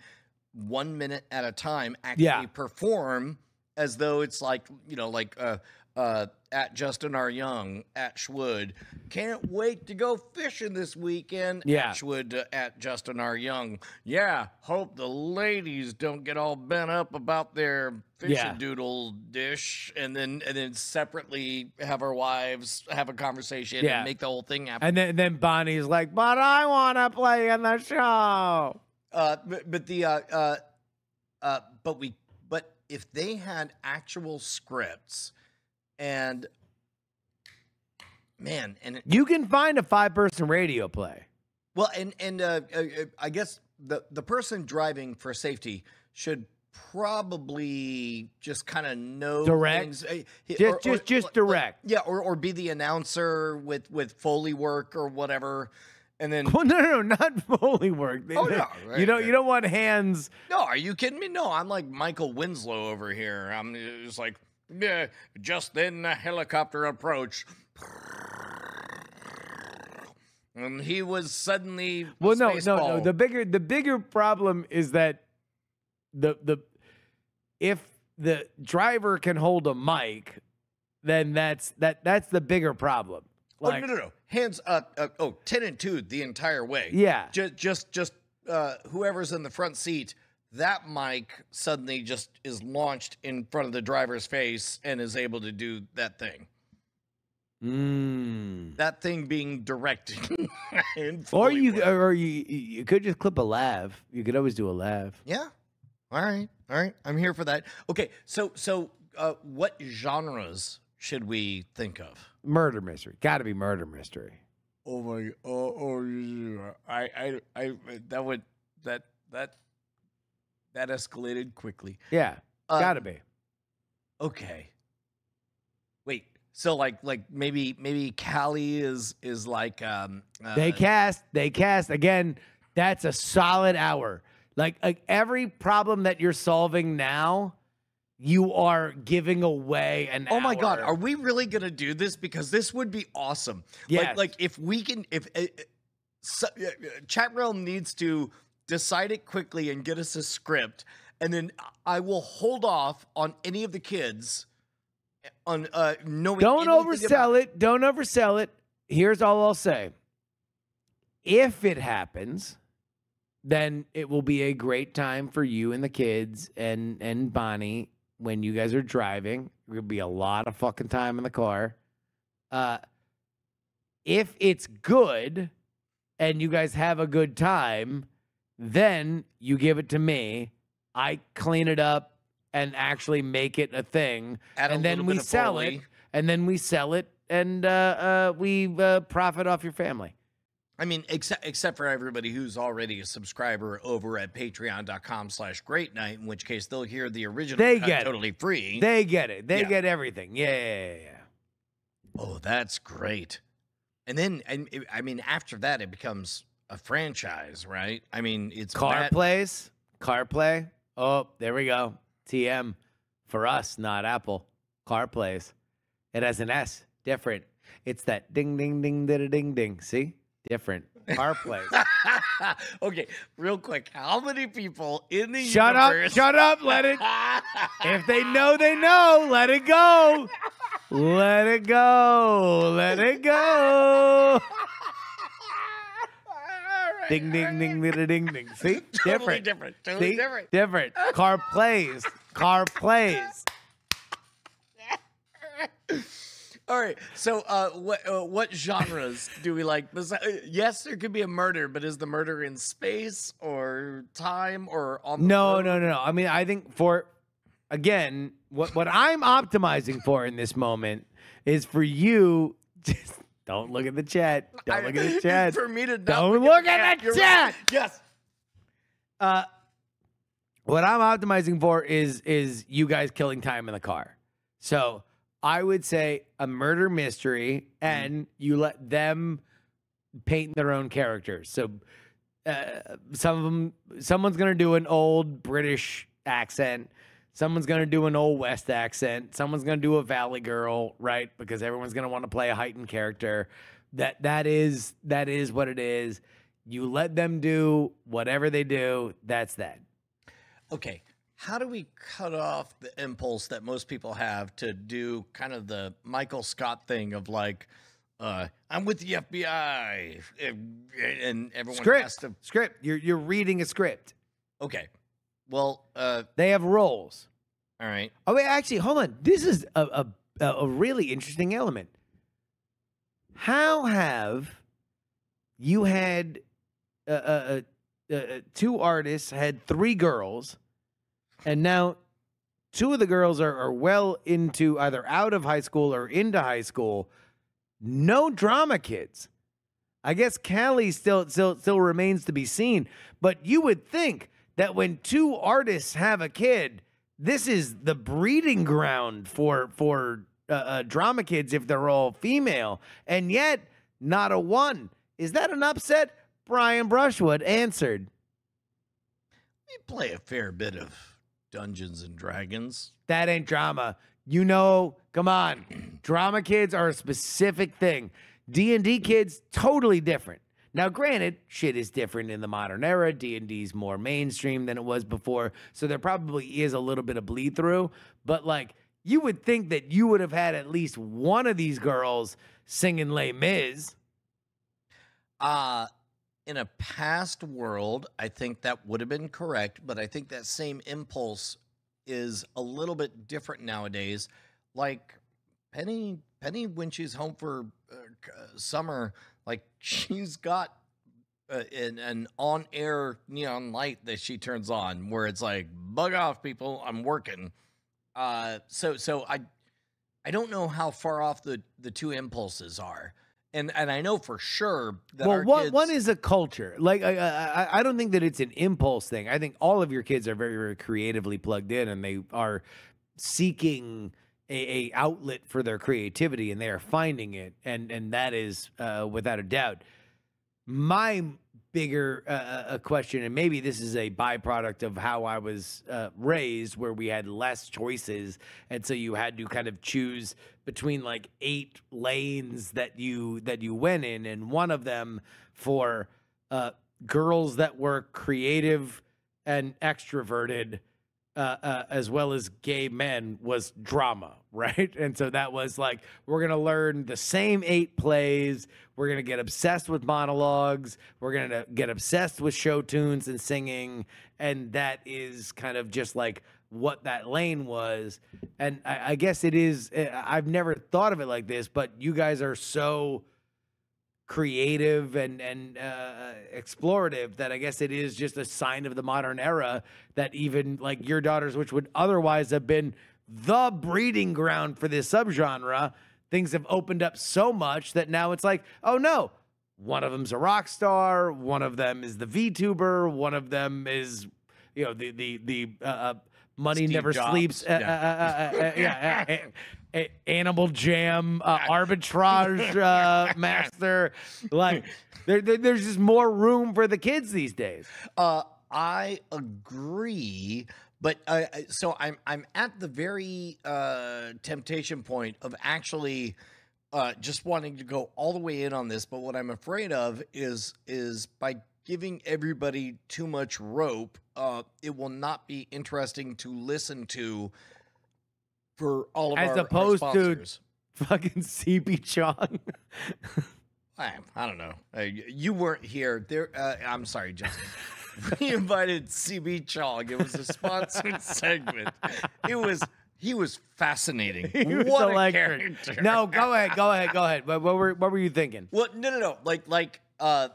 one minute at a time actually Yeah. perform as though it's like you know, like uh, uh, at Justin R. Young at Shwood. Can't wait to go fishing this weekend. Yeah. at Shwood uh, at Justin R. Young. Yeah, hope the ladies don't get all bent up about their fishing Yeah. doodle dish, and then and then separately have our wives have a conversation Yeah. and make the whole thing happen. And then, then Bonnie's like, but I want to play in the show. Uh, but, but the uh, uh, uh, but we but if they had actual scripts and man and it- You can find a five person radio play. well and and uh, uh, uh, I guess the the person driving for safety should probably just kind of know Direct? things, uh, Just- just- just like- direct. yeah or or be the announcer with with foley work or whatever and then Well, no, no, no, not Foley work. Oh, no, you right, don't, right. you don't want hands. No, are you kidding me? No, I'm like Michael Winslow over here. I'm just like, yeah, just then the helicopter approached. And he was suddenly Well, no, no, no. The bigger, the bigger problem is that the the if the driver can hold a mic, then that's that that's the bigger problem. Like, oh no, no, no, hands up. Uh, oh, 10 and two the entire way. yeah, just, just, just uh, whoever's in the front seat. That mic suddenly just is launched in front of the driver's face and is able to do that thing. mm. That thing being directed. or you work. or you you could just clip a laugh. You could always do a laugh. Yeah. All right. All right. I'm here for that. Okay. So so uh, what genres should we think of? Murder mystery, got to be murder mystery. Oh my oh oh. I I I that would that that that escalated quickly. Yeah, Uh, got to be. Okay. Wait. So like like maybe maybe Callie is is like um uh, They cast, they cast again. That's a solid hour. Like, like every problem that you're solving now, you are giving away an. Oh my god, are we really going to do this because this would be awesome. Yes. Like like if we can if uh, so, uh, chat realm needs to decide it quickly and get us a script and then I will hold off on any of the kids on uh knowing Don't oversell it. Don't oversell it. Here's all I'll say. If it happens, then it will be a great time for you and the kids and and Bonnie when you guys are driving. There'll be a lot of fucking time in the car. Uh if it's good and you guys have a good time, then you give it to me. I clean it up and actually make it a thing Add a and then we sell it, and then we sell it, and uh, uh, we uh, profit off your family. I mean, except except for everybody who's already a subscriber over at patreon.com slash great night, in which case they'll hear the original They get it. totally free. They get it. They Yeah. get everything. Yeah, yeah, yeah, yeah. oh, that's great. And then and I mean after that it becomes a franchise, right? I mean it's Car Matt- plays, car play. Oh, there we go. TM for us, not Apple. Car plays. It has an S. Different. It's that ding, ding, ding, ding, ding, ding. See, different. Car plays. okay, real quick. How many people in the shut up! Shut up! Let it. If they know, they know. Let it go. Let it go. Let it go. Ding ding ding ding ding ding. See, Totally different. different. Totally See? different. Different. Car plays. Car plays. All right. So, uh, what uh, what genres do we like? Uh, yes, there could be a murder, but is the murder in space or time or on? The No, road? no, no, no. I mean, I think for again, what what I'm optimizing for in this moment is for you. Just don't look at the chat. Don't look at the chat. For me to not Don't look at the chat. right. Yes. Uh, what I'm optimizing for is is you guys killing time in the car. So I would say a murder mystery, and you let them paint their own characters. So uh, some of them, someone's gonna do an old British accent. Someone's gonna do an old West accent. Someone's gonna do a Valley Girl, right? Because everyone's gonna want to play a heightened character. That that is that is what it is. You let them do whatever they do. That's that. Okay. how do we cut off the impulse that most people have to do kind of the Michael Scott thing of like, uh, I'm with the FBI, and everyone has Script. to. Script. You're you're reading a script. Okay, well, uh, They have roles. all right. Oh wait, actually, hold on. This is a a, a really interesting element. How have you had uh, uh, uh, uh, two artists had three girls, and now two of the girls are, are well into either out of high school or into high school. No drama kids. I guess Callie still still still remains to be seen, but you would think that when two artists have a kid, this is the breeding ground for for uh, uh, drama kids if they're all female, and yet not a one. Is that an upset? Brian Brushwood answered. We play a fair bit of Dungeons and Dragons. That ain't drama. You know, come on. drama kids are a specific thing. D&D kids totally different. Now granted, shit is different in the modern era. D&D's more mainstream than it was before, so there probably is a little bit of bleed through, but like you would think that you would have had at least one of these girls singing Les Mis. Uh in a past world, I think that would have been correct, but I think that same impulse is a little bit different nowadays. Like Penny, Penny, when she's home for uh, uh, summer, like she's got uh, an, an on-air neon light that she turns on, where it's like, "Bug off, people! I'm working." Uh, so, so I, I don't know how far off the the two impulses are, and and I know for sure that well, one, kids, one is a culture. Like I, I, I- I don't think that it's an impulse thing. I think all of your kids are very, very creatively plugged in, and they are seeking a, a outlet for their creativity, and they are finding it, and and that is uh, without a doubt. My bigger uh, uh, question, and maybe this is a byproduct of how I was uh, raised, where we had less choices, and so you had to kind of choose between like eight lanes that you that you went in, and one of them for uh, girls that were creative and extroverted. Uh, uh, as well as gay men was drama, right? And so that was like, we're going to learn the same eight plays. We're going to get obsessed with monologues. We're going to get obsessed with show tunes and singing. And that is kind of just like what that lane was. And I, I guess it is, eh, I've never thought of it like this, but you guys are so creative and and uh, explorative that I guess it is just a sign of the modern era that even like your daughters, which would otherwise have been the breeding ground for this subgenre, things have opened up so much that now it's like, oh no, one of them's a rock star, one of them is the VTuber, one of them is you know the the the uh, uh, money Steve never Jobs, sleeps. Uh, yeah. uh, uh, uh, uh, yeah, uh, uh, uh, Animal Jam, uh, arbitrage uh, master. Like, there, there- there's just more room for the kids these days. Uh, I agree, but uh, so I'm I'm at the very uh, temptation point of actually uh, just wanting to go all the way in on this. But what I'm afraid of is is by giving everybody too much rope, uh, it will not be interesting to listen to for all of As our, our opposed to- Fucking CB Chong. I, I don't know. Uh, you weren't here. There. Uh, I'm sorry, Justin. we invited CB Chong. It was a sponsored segment. It was. He was fascinating. He was what a character. No, go ahead, go ahead, go ahead. What, what were what were you thinking? Well, no, no, no. Like, like, uh,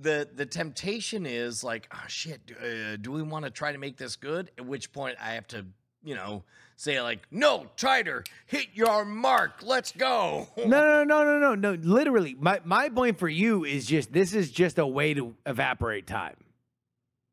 the the temptation is like, oh shit. do- Uh, do we want to try to make this good? At which point I have to, you know, say like, no, Trider, hit your mark. Let's go. No, no, no, no, no, no. Literally, my my point for you is just this is just a way to evaporate time.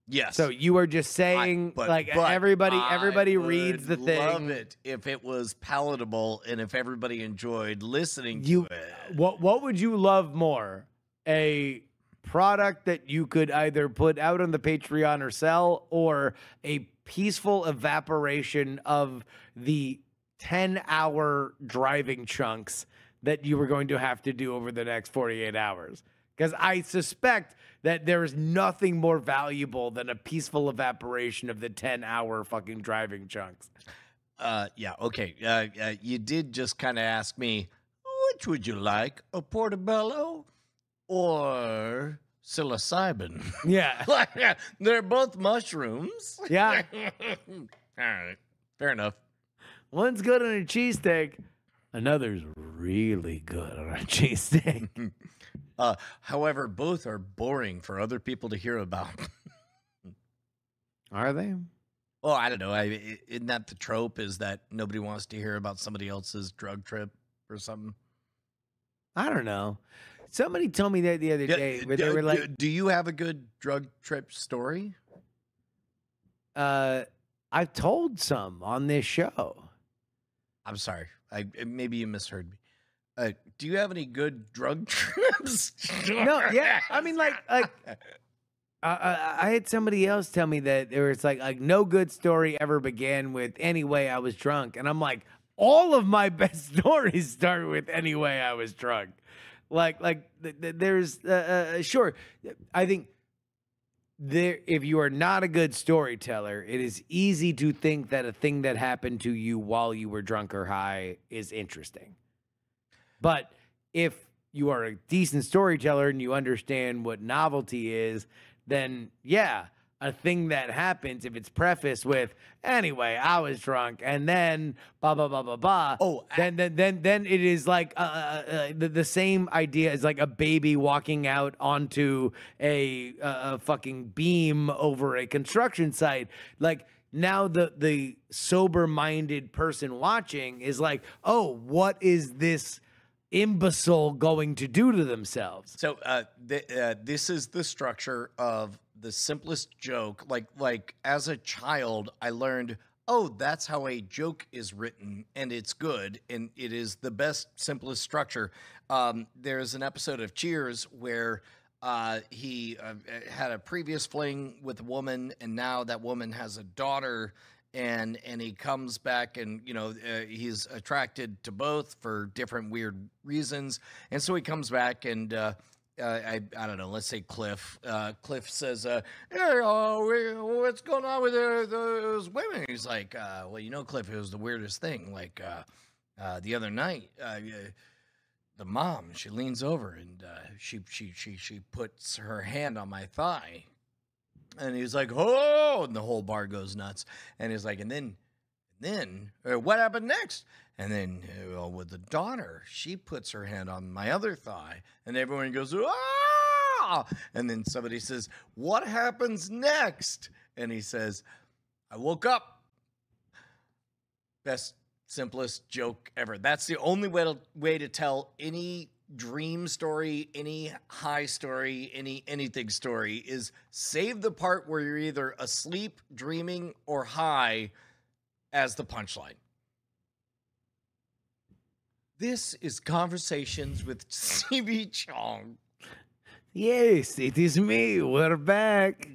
Yes. So you are just I- saying but- like but everybody I everybody reads the would thing. Love it if it was palatable and if everybody enjoyed listening You to it. what what would you love more? A product that you could either put out on the Patreon or sell or a peaceful evaporation of the 10 hour driving chunks that you were going to have to do over the next 48 hours. Because I suspect that there is nothing more valuable than a peaceful evaporation of the 10 hour fucking driving chunks. Uh, yeah, okay. Uh, uh, you did just kind of ask me, which would you like, a portobello or psilocybin? Yeah. They're both mushrooms. Yeah. All right, fair enough. One's good on a cheesesteak, another's really good on a cheesesteak. Uh, however, both are boring for other people to hear about. Are they? well, I don't know. I- isn't that the trope? Is that nobody wants to hear about somebody else's drug trip or something? I don't know. Somebody told me that the other day, d- where they were like, do you have a good drug trip story? uh, I've told some on this show. I'm sorry. I maybe you misheard me. Uh, do you have any good drug trips? No, yeah. I mean, like, like I, I, I had somebody else tell me that there was like, like no good story ever began with anyway I was drunk, and I'm like, all of my best stories start with anyway I was drunk. Like, like th- th- there's uh, uh, sure. I think there if you are not a good storyteller, it is easy to think that a thing that happened to you while you were drunk or high is interesting. But if you are a decent storyteller and you understand what novelty is, then yeah, a thing that happens if it's prefaced with anyway, I was drunk and then blah blah blah blah blah. Oh, then then then then it is like uh, uh, uh, the, the same idea as like a baby walking out onto a, uh, a fucking beam over a construction site. Like now the the sober minded person watching is like, oh, what is this? imbecile going to do to themselves. So uh, th- uh, this is the structure of the simplest joke. Like like as a child, I learned. Oh, that's how a joke is written, and it's good, and it is the best, simplest structure. Um, there's an episode of Cheers where uh, he uh, had a previous fling with a woman, and now that woman has a daughter, and and he comes back, and you know uh, he's attracted to both for different weird reasons, and so he comes back and. Uh, uh, I I don't know. Let's say Cliff. Uh, Cliff says, uh, "Hey, uh, we- what's going on with uh, those women?" He's like, uh, "Well, you know, Cliff, it was the weirdest thing. Like uh, the other night, the mom she leans over and she she she she puts her hand on my thigh, and he's like, "Oh!" and the whole bar goes nuts. And he's like, and then, then uh, what happened next? And then well, with the daughter, she puts her hand on my other thigh, and everyone goes, "Ah!" And then somebody says, "What happens next?" And he says, "I woke up." Best, simplest joke ever. That's the only way to way to tell any dream story, any high story, any anything story is save the part where you're either asleep, dreaming, or high as the punchline. This is Conversations with CB Chong, Yes, it is me. We're back.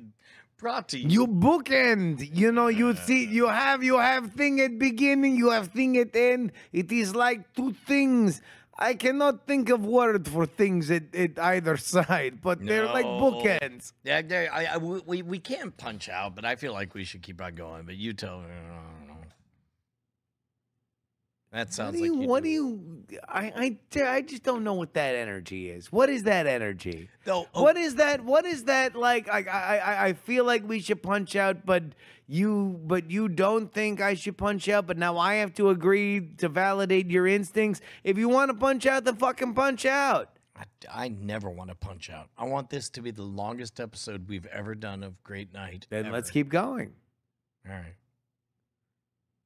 brought to you. You bookend. You know, you see, you have you have thing at beginning, you have thing at end. It is like two things. I cannot think of word for things at, at either side, but they're like bookends. Yeah, yeah, I, I- we, we, we can't punch out, but I feel like we should keep on going. But you tell me. That What sounds do like you? you What do. you? I I I just don't know what that energy is. What is that energy? No, oh, What is that? What is that like? I, I I feel like we should punch out, but you but you don't think I should punch out. But now I have to agree to validate your instincts. If you want to punch out, then fucking punch out. I, I never want to punch out. I want this to be the longest episode we've ever done of Great Night. Then let's keep going. All right.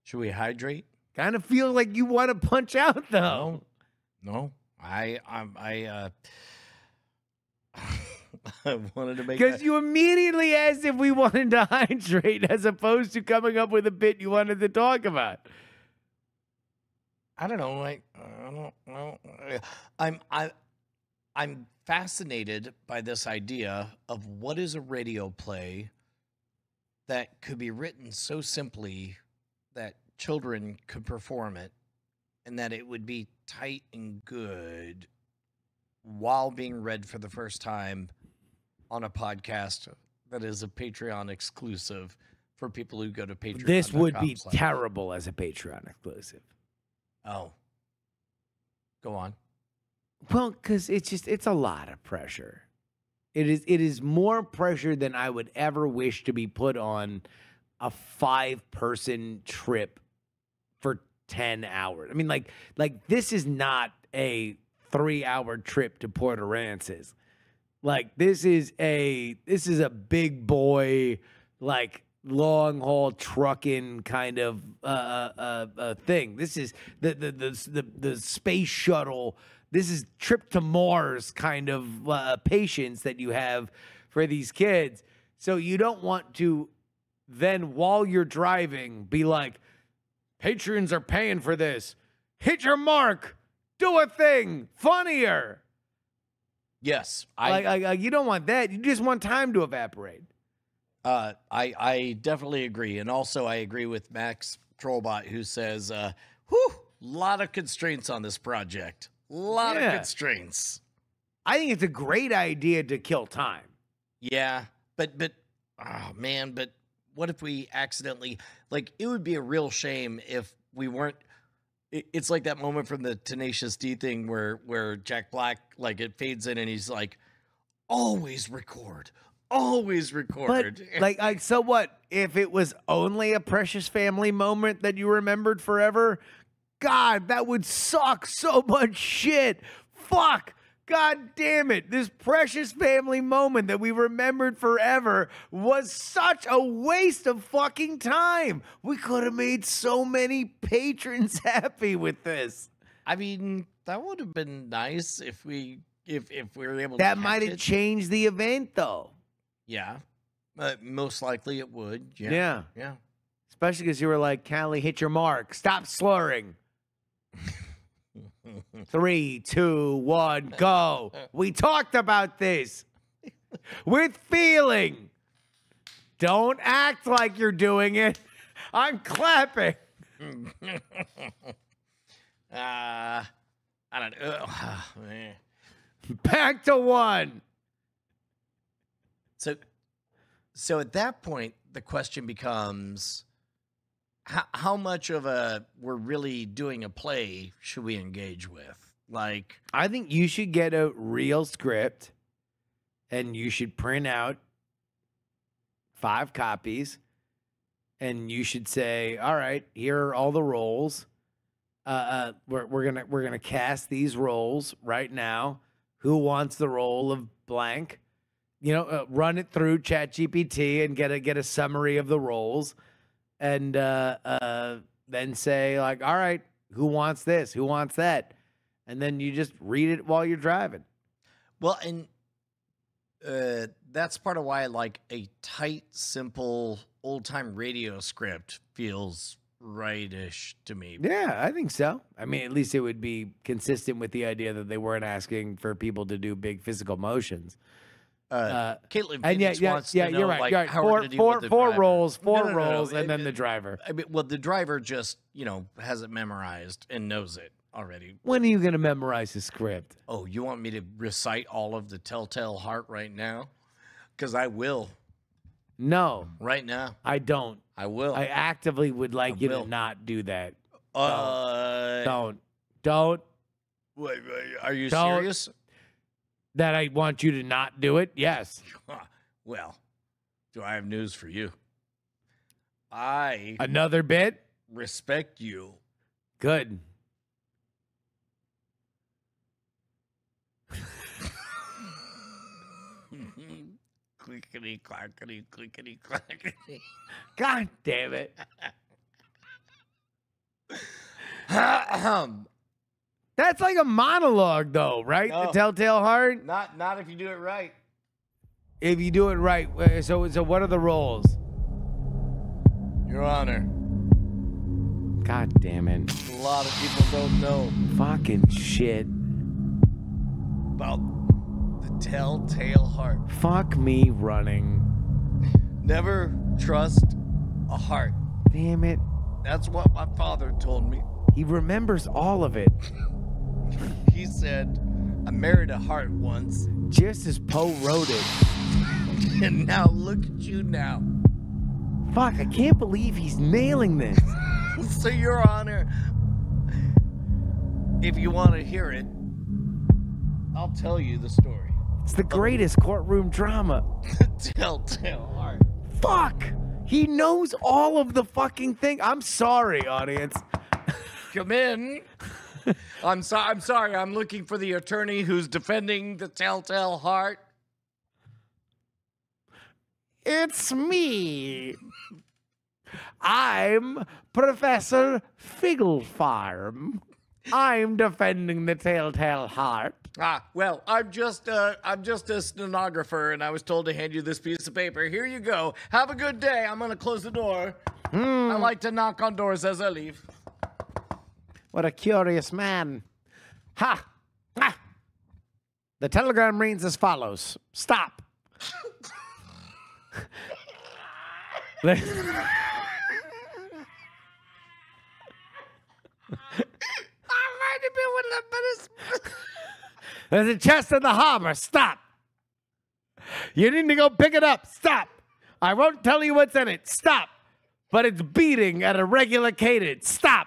Should we hydrate? Kind of feel like you want to punch out though. No, no. I I'm, I uh. I wanted to make Because you immediately asked if we wanted to hydrate as opposed to coming up with a bit you wanted to talk about. I don't know. Like I don't know. I'm I I'm fascinated by this idea of what is a radio play that could be written so simply children could perform it and that it would be tight and good while being read for the first time on a podcast that is a Patreon exclusive for people who go to Patreon. This would be terrible as a Patreon exclusive. Oh. Go on. Well, because it's just it's a lot of pressure. It is it is more pressure than I would ever wish to be put on a five person trip for 10 hours. I mean, like like this is not a three hour trip to Port Aransas. Like this is a this is a big boy like long haul trucking kind of uh, uh, uh, thing. This is the, the the the the space shuttle. This is trip to Mars kind of uh, patience that you have for these kids. So you don't want to then while you're driving be like, patrons are paying for this. Hit your mark. Do a thing funnier. Yes. I like, like, like, you don't want that. You just want time to evaporate. Uh, I I definitely agree, and also I agree with Max Trollbot who says, uh, "Whew, lot of constraints on this project. A lot Yeah. of constraints." I think it's a great idea to kill time. Yeah, but but oh man, but what if we accidentally like? It would be a real shame if we weren't. it- It's like that moment from the Tenacious D thing where where Jack Black like it fades in and he's like, "Always record, always record But record." like, like, so what? If it was only a precious family moment that you remembered forever, God, that would suck so much shit. Fuck. God damn it. This precious family moment that we remembered forever was such a waste of fucking time. We could have made so many patrons happy with this. I mean, that would have been nice if we if if we were able. That might have changed the event though. Yeah, uh, most likely it would. Yeah, yeah. yeah. Especially because you were like, Callie, hit your mark. Stop slurring. Three, two, one, go. We talked about this with feeling. Don't act like you're doing it. I'm clapping. Uh, I don't know. man. Back to one. So, so at that point, the question becomes, how, how much of a we're really doing a play should we engage with? Like, I think you should get a real script and you should print out five copies and you should say, all right, here are all the roles. Uh, uh, we're, we're gonna we're gonna cast these roles right now. Who wants the role of blank? You know, uh, run it through ChatGPT and get a get a summary of the roles, and uh, uh, then say like, all right, who wants this? Who wants that? And then you just read it while you're driving. well, and uh, that's part of why like a tight, simple, old time radio script feels rightish to me. Yeah, I think so. I mean, at least it would be consistent with the idea that they weren't asking for people to do big physical motions. Uh, Uh, Caitlin and yeah, Phoenix yeah, wants yeah, to know, you're right. like, you're right. how Four, four, driver. roles, four No, no, no, it- and then the driver. I mean, well, the driver just, you know, has it memorized and knows it already. When are you going to memorize the script? Oh, you want me to recite all of the Telltale Heart right now? Because I will No, right now. I don't. I will. I actively would like I you will. to not do that. uh, Don't. Don't. wait, wait, are you Don't. serious? That I want you to not do it? Yes. Well, do I have news for you? I Another bit? respect you. Good. clickety clackety clickety clackety. God damn it. That's like a monologue, though, right? The Telltale Heart? not not if you do it right. If you do it right. uh, So, so what are the roles? Your Honor, God damn it. a lot of people don't know Fucking shit. about the telltale heart. Fuck me running. Never trust a heart. Damn it. That's what my father told me. He remembers all of it. He said, I married a heart once, just as Poe wrote it. and now look at you now. Fuck, I can't believe he's nailing this. So, Your Honor, if you want to hear it, I'll tell you the story. It's the greatest courtroom drama. Telltale heart. Fuck! He knows all of the fucking thing. I'm sorry, audience. Come in. I'm sorry. I'm sorry. I'm looking for the attorney who's defending the Telltale Heart. It's me. I'm Professor Figglefarm. I'm defending the Telltale Heart. Ah, well, I'm just uh, I'm just a stenographer, and I was told to hand you this piece of paper. Here you go. Have a good day. I'm gonna close the door. I like to knock on doors as I leave. What a curious man. Ha! Ha! The telegram reads as follows Stop. There's a chest in the harbor. Stop. You need to go pick it up. Stop. I won't tell you what's in it. Stop. But it's beating at a regular cadence. Stop.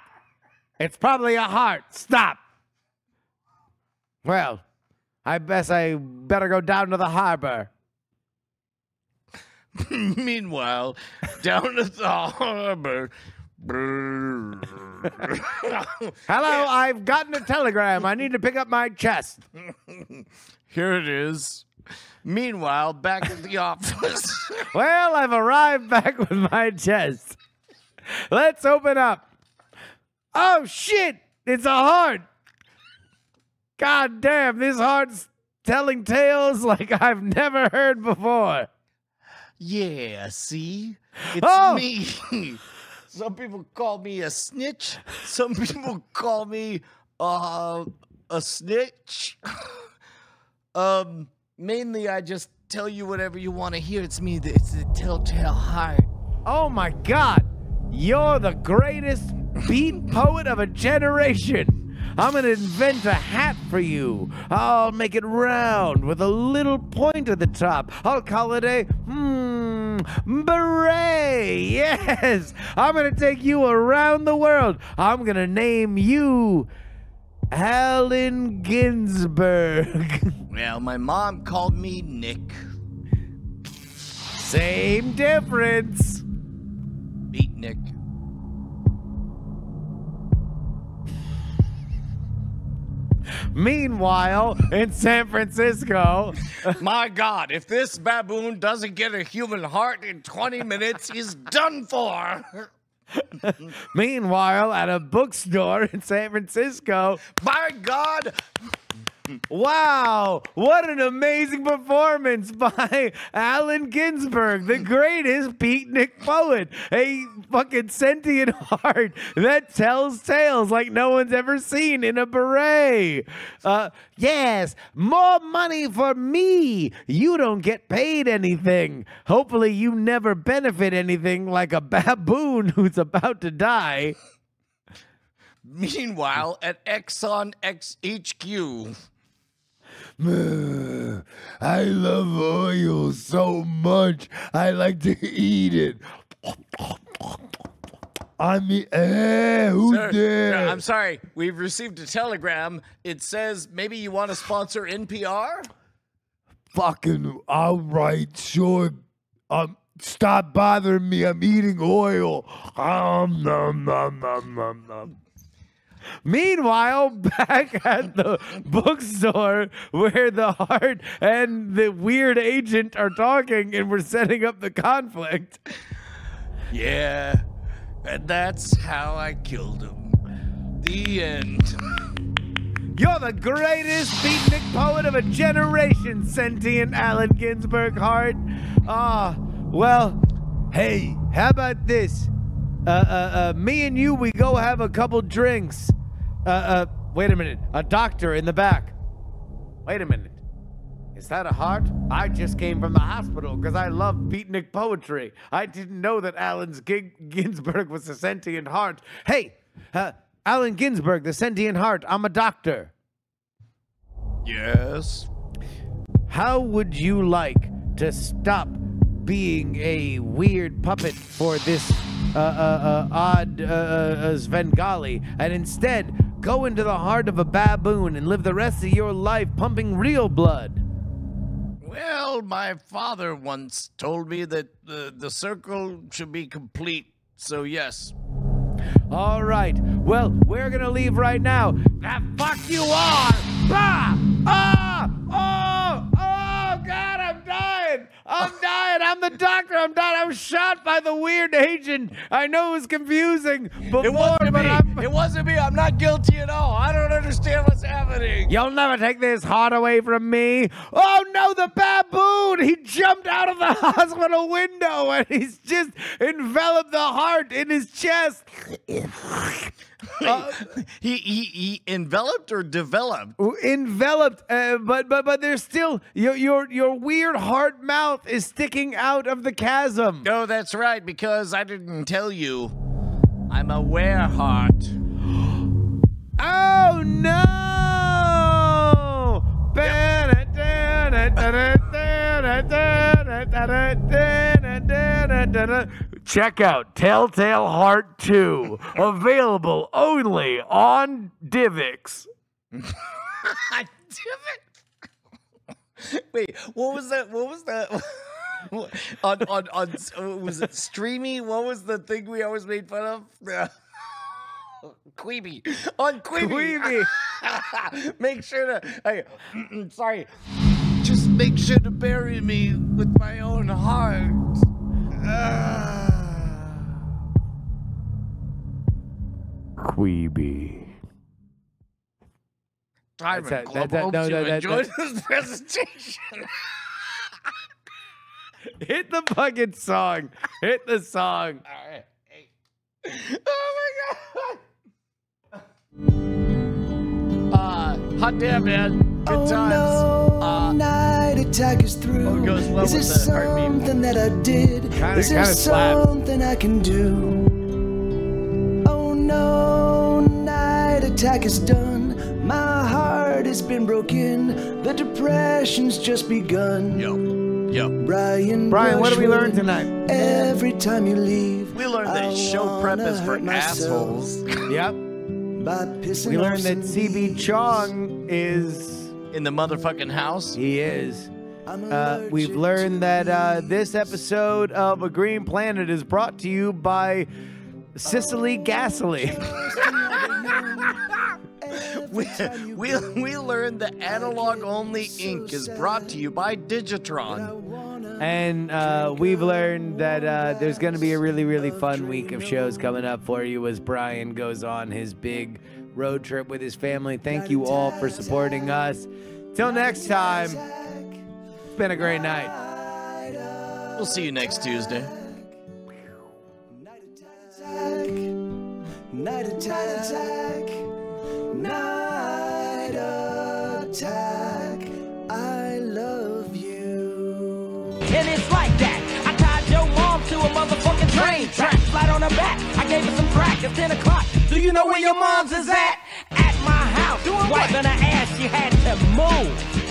It's probably a heart. Stop. Well, I guess I better go down to the harbor. Meanwhile, down at the harbor. Hello, I've gotten a telegram. I need to pick up my chest. Here it is. Meanwhile, back at the office. Well, I've arrived back with my chest. Let's open up. Oh shit! It's a heart. God damn, this heart's telling tales like I've never heard before. yeah, see? It's Oh! me. Some people call me a snitch. Some people call me uh, a snitch. um, mainly, I just tell you whatever you want to hear. It's me. It's the telltale heart. Oh my god, you're the greatest beat poet of a generation. I'm gonna invent a hat for you. I'll make it round with a little point at the top. I'll call it a hmm beret. Yes, I'm gonna take you around the world. I'm gonna name you Allen Ginsberg. Well, my mom called me Nick. Same difference. Beat Nick. Meanwhile, in San Francisco, My God, if this baboon doesn't get a human heart in 20 minutes, he's done for. meanwhile, at a bookstore in San Francisco, My God, wow, what an amazing performance by Allen Ginsberg, the greatest beatnik poet. A fucking sentient heart that tells tales like no one's ever seen in a beret. Uh, yes, more money for me. You don't get paid anything. Hopefully, you never benefit anything like a baboon who's about to die. Meanwhile, at Exxon X HQ, I love oil so much. I like to eat it. I mean, eh, who's Sir, there? no, I'm sorry, we've received a telegram. It says maybe you want to sponsor NPR? Fucking all right, sure. Um, stop bothering me. I'm eating oil. Um, nom, nom, nom, nom, nom. Meanwhile, back at the bookstore where the heart and the weird agent are talking and we're setting up the conflict. Yeah, and that's how I killed him. The end. You're the greatest beatnik poet of a generation, sentient Allen Ginsberg heart. Ah, well, hey, how about this? Uh, uh, uh, me and you, we go have a couple drinks. Uh, uh, wait a minute. A doctor in the back. Wait a minute. Is that a heart? I just came from the hospital because I love beatnik poetry. I didn't know that Allen Ginsberg was a sentient heart. Hey, uh, Allen Ginsberg, the sentient heart. I'm a doctor. Yes. How would you like to stop being a weird puppet for this uh, uh, uh, odd uh, uh, Svengali and instead go into the heart of a baboon and live the rest of your life pumping real blood? Well, my father once told me that the, the circle should be complete. So, yes. All right. Well, we're gonna leave right now. The fuck you are! Ah! Ah! Oh! Oh! God, I'm dying! I'm dying! I'm the doctor. I'm dying. I was shot by the weird agent. I know it was confusing before, It wasn't but me. I'm. It wasn't me. I'm not guilty at all. I don't understand what's happening. You'll never take this heart away from me. Oh no, the baboon! He jumped out of the hospital window and he's just enveloped the heart in his chest. he, he he enveloped or developed? enveloped, uh, but but but there's still your your your weird hard mouth is sticking out of the chasm. No, that's right, because I didn't tell you. I'm a wereheart. Oh no! Check out Telltale Heart 2, available only on Divx. Wait, what was that? What was that? on on on uh, was it streamy? What was the thing we always made fun of? Quibi on Quibi. Quibi. make sure to. Hey, sorry. Just make sure to bury me with my own heart. Ah. Quibi. Diamond that- Club that- that- hopes no, you that- that- enjoyed this presentation. Hit the fucking song. Hit the song. All right. Hey. Oh my god. Uh, hot damn, man. Good oh times. no, Uh, night attack is through. Oh, it goes well is there with the heartbeat. something that I did? Kinda- is there kinda slaps. something I can do? Oh no, night attack is done. My heart has been broken. The depression's just begun. yo, yo. Brian, Brian, what did we learn tonight? Every time you leave, We learned that I show prep is for assholes. Yep. By pissing We learned that some CB. Chong is In the motherfucking house. he is. Uh, we've learned that uh, this episode of A Green Planet is brought to you by Sicily Gasoline. We, we, we learned that analog only ink is brought to you by Digitron. and uh, we've learned that uh, there's going to be a really, really fun week of shows coming up for you as Brian goes on his big road trip with his family. Thank you all for supporting us. Till next time, it's been a great night. We'll see you next Tuesday. Night attack, night attack. I love you. And it's like that. I tied your mom to a motherfucking train track. Flat on her back. I gave her some crack. It's 10 o'clock. Do you know where your mom's is at? At my house. Wiping her ass. She had to move.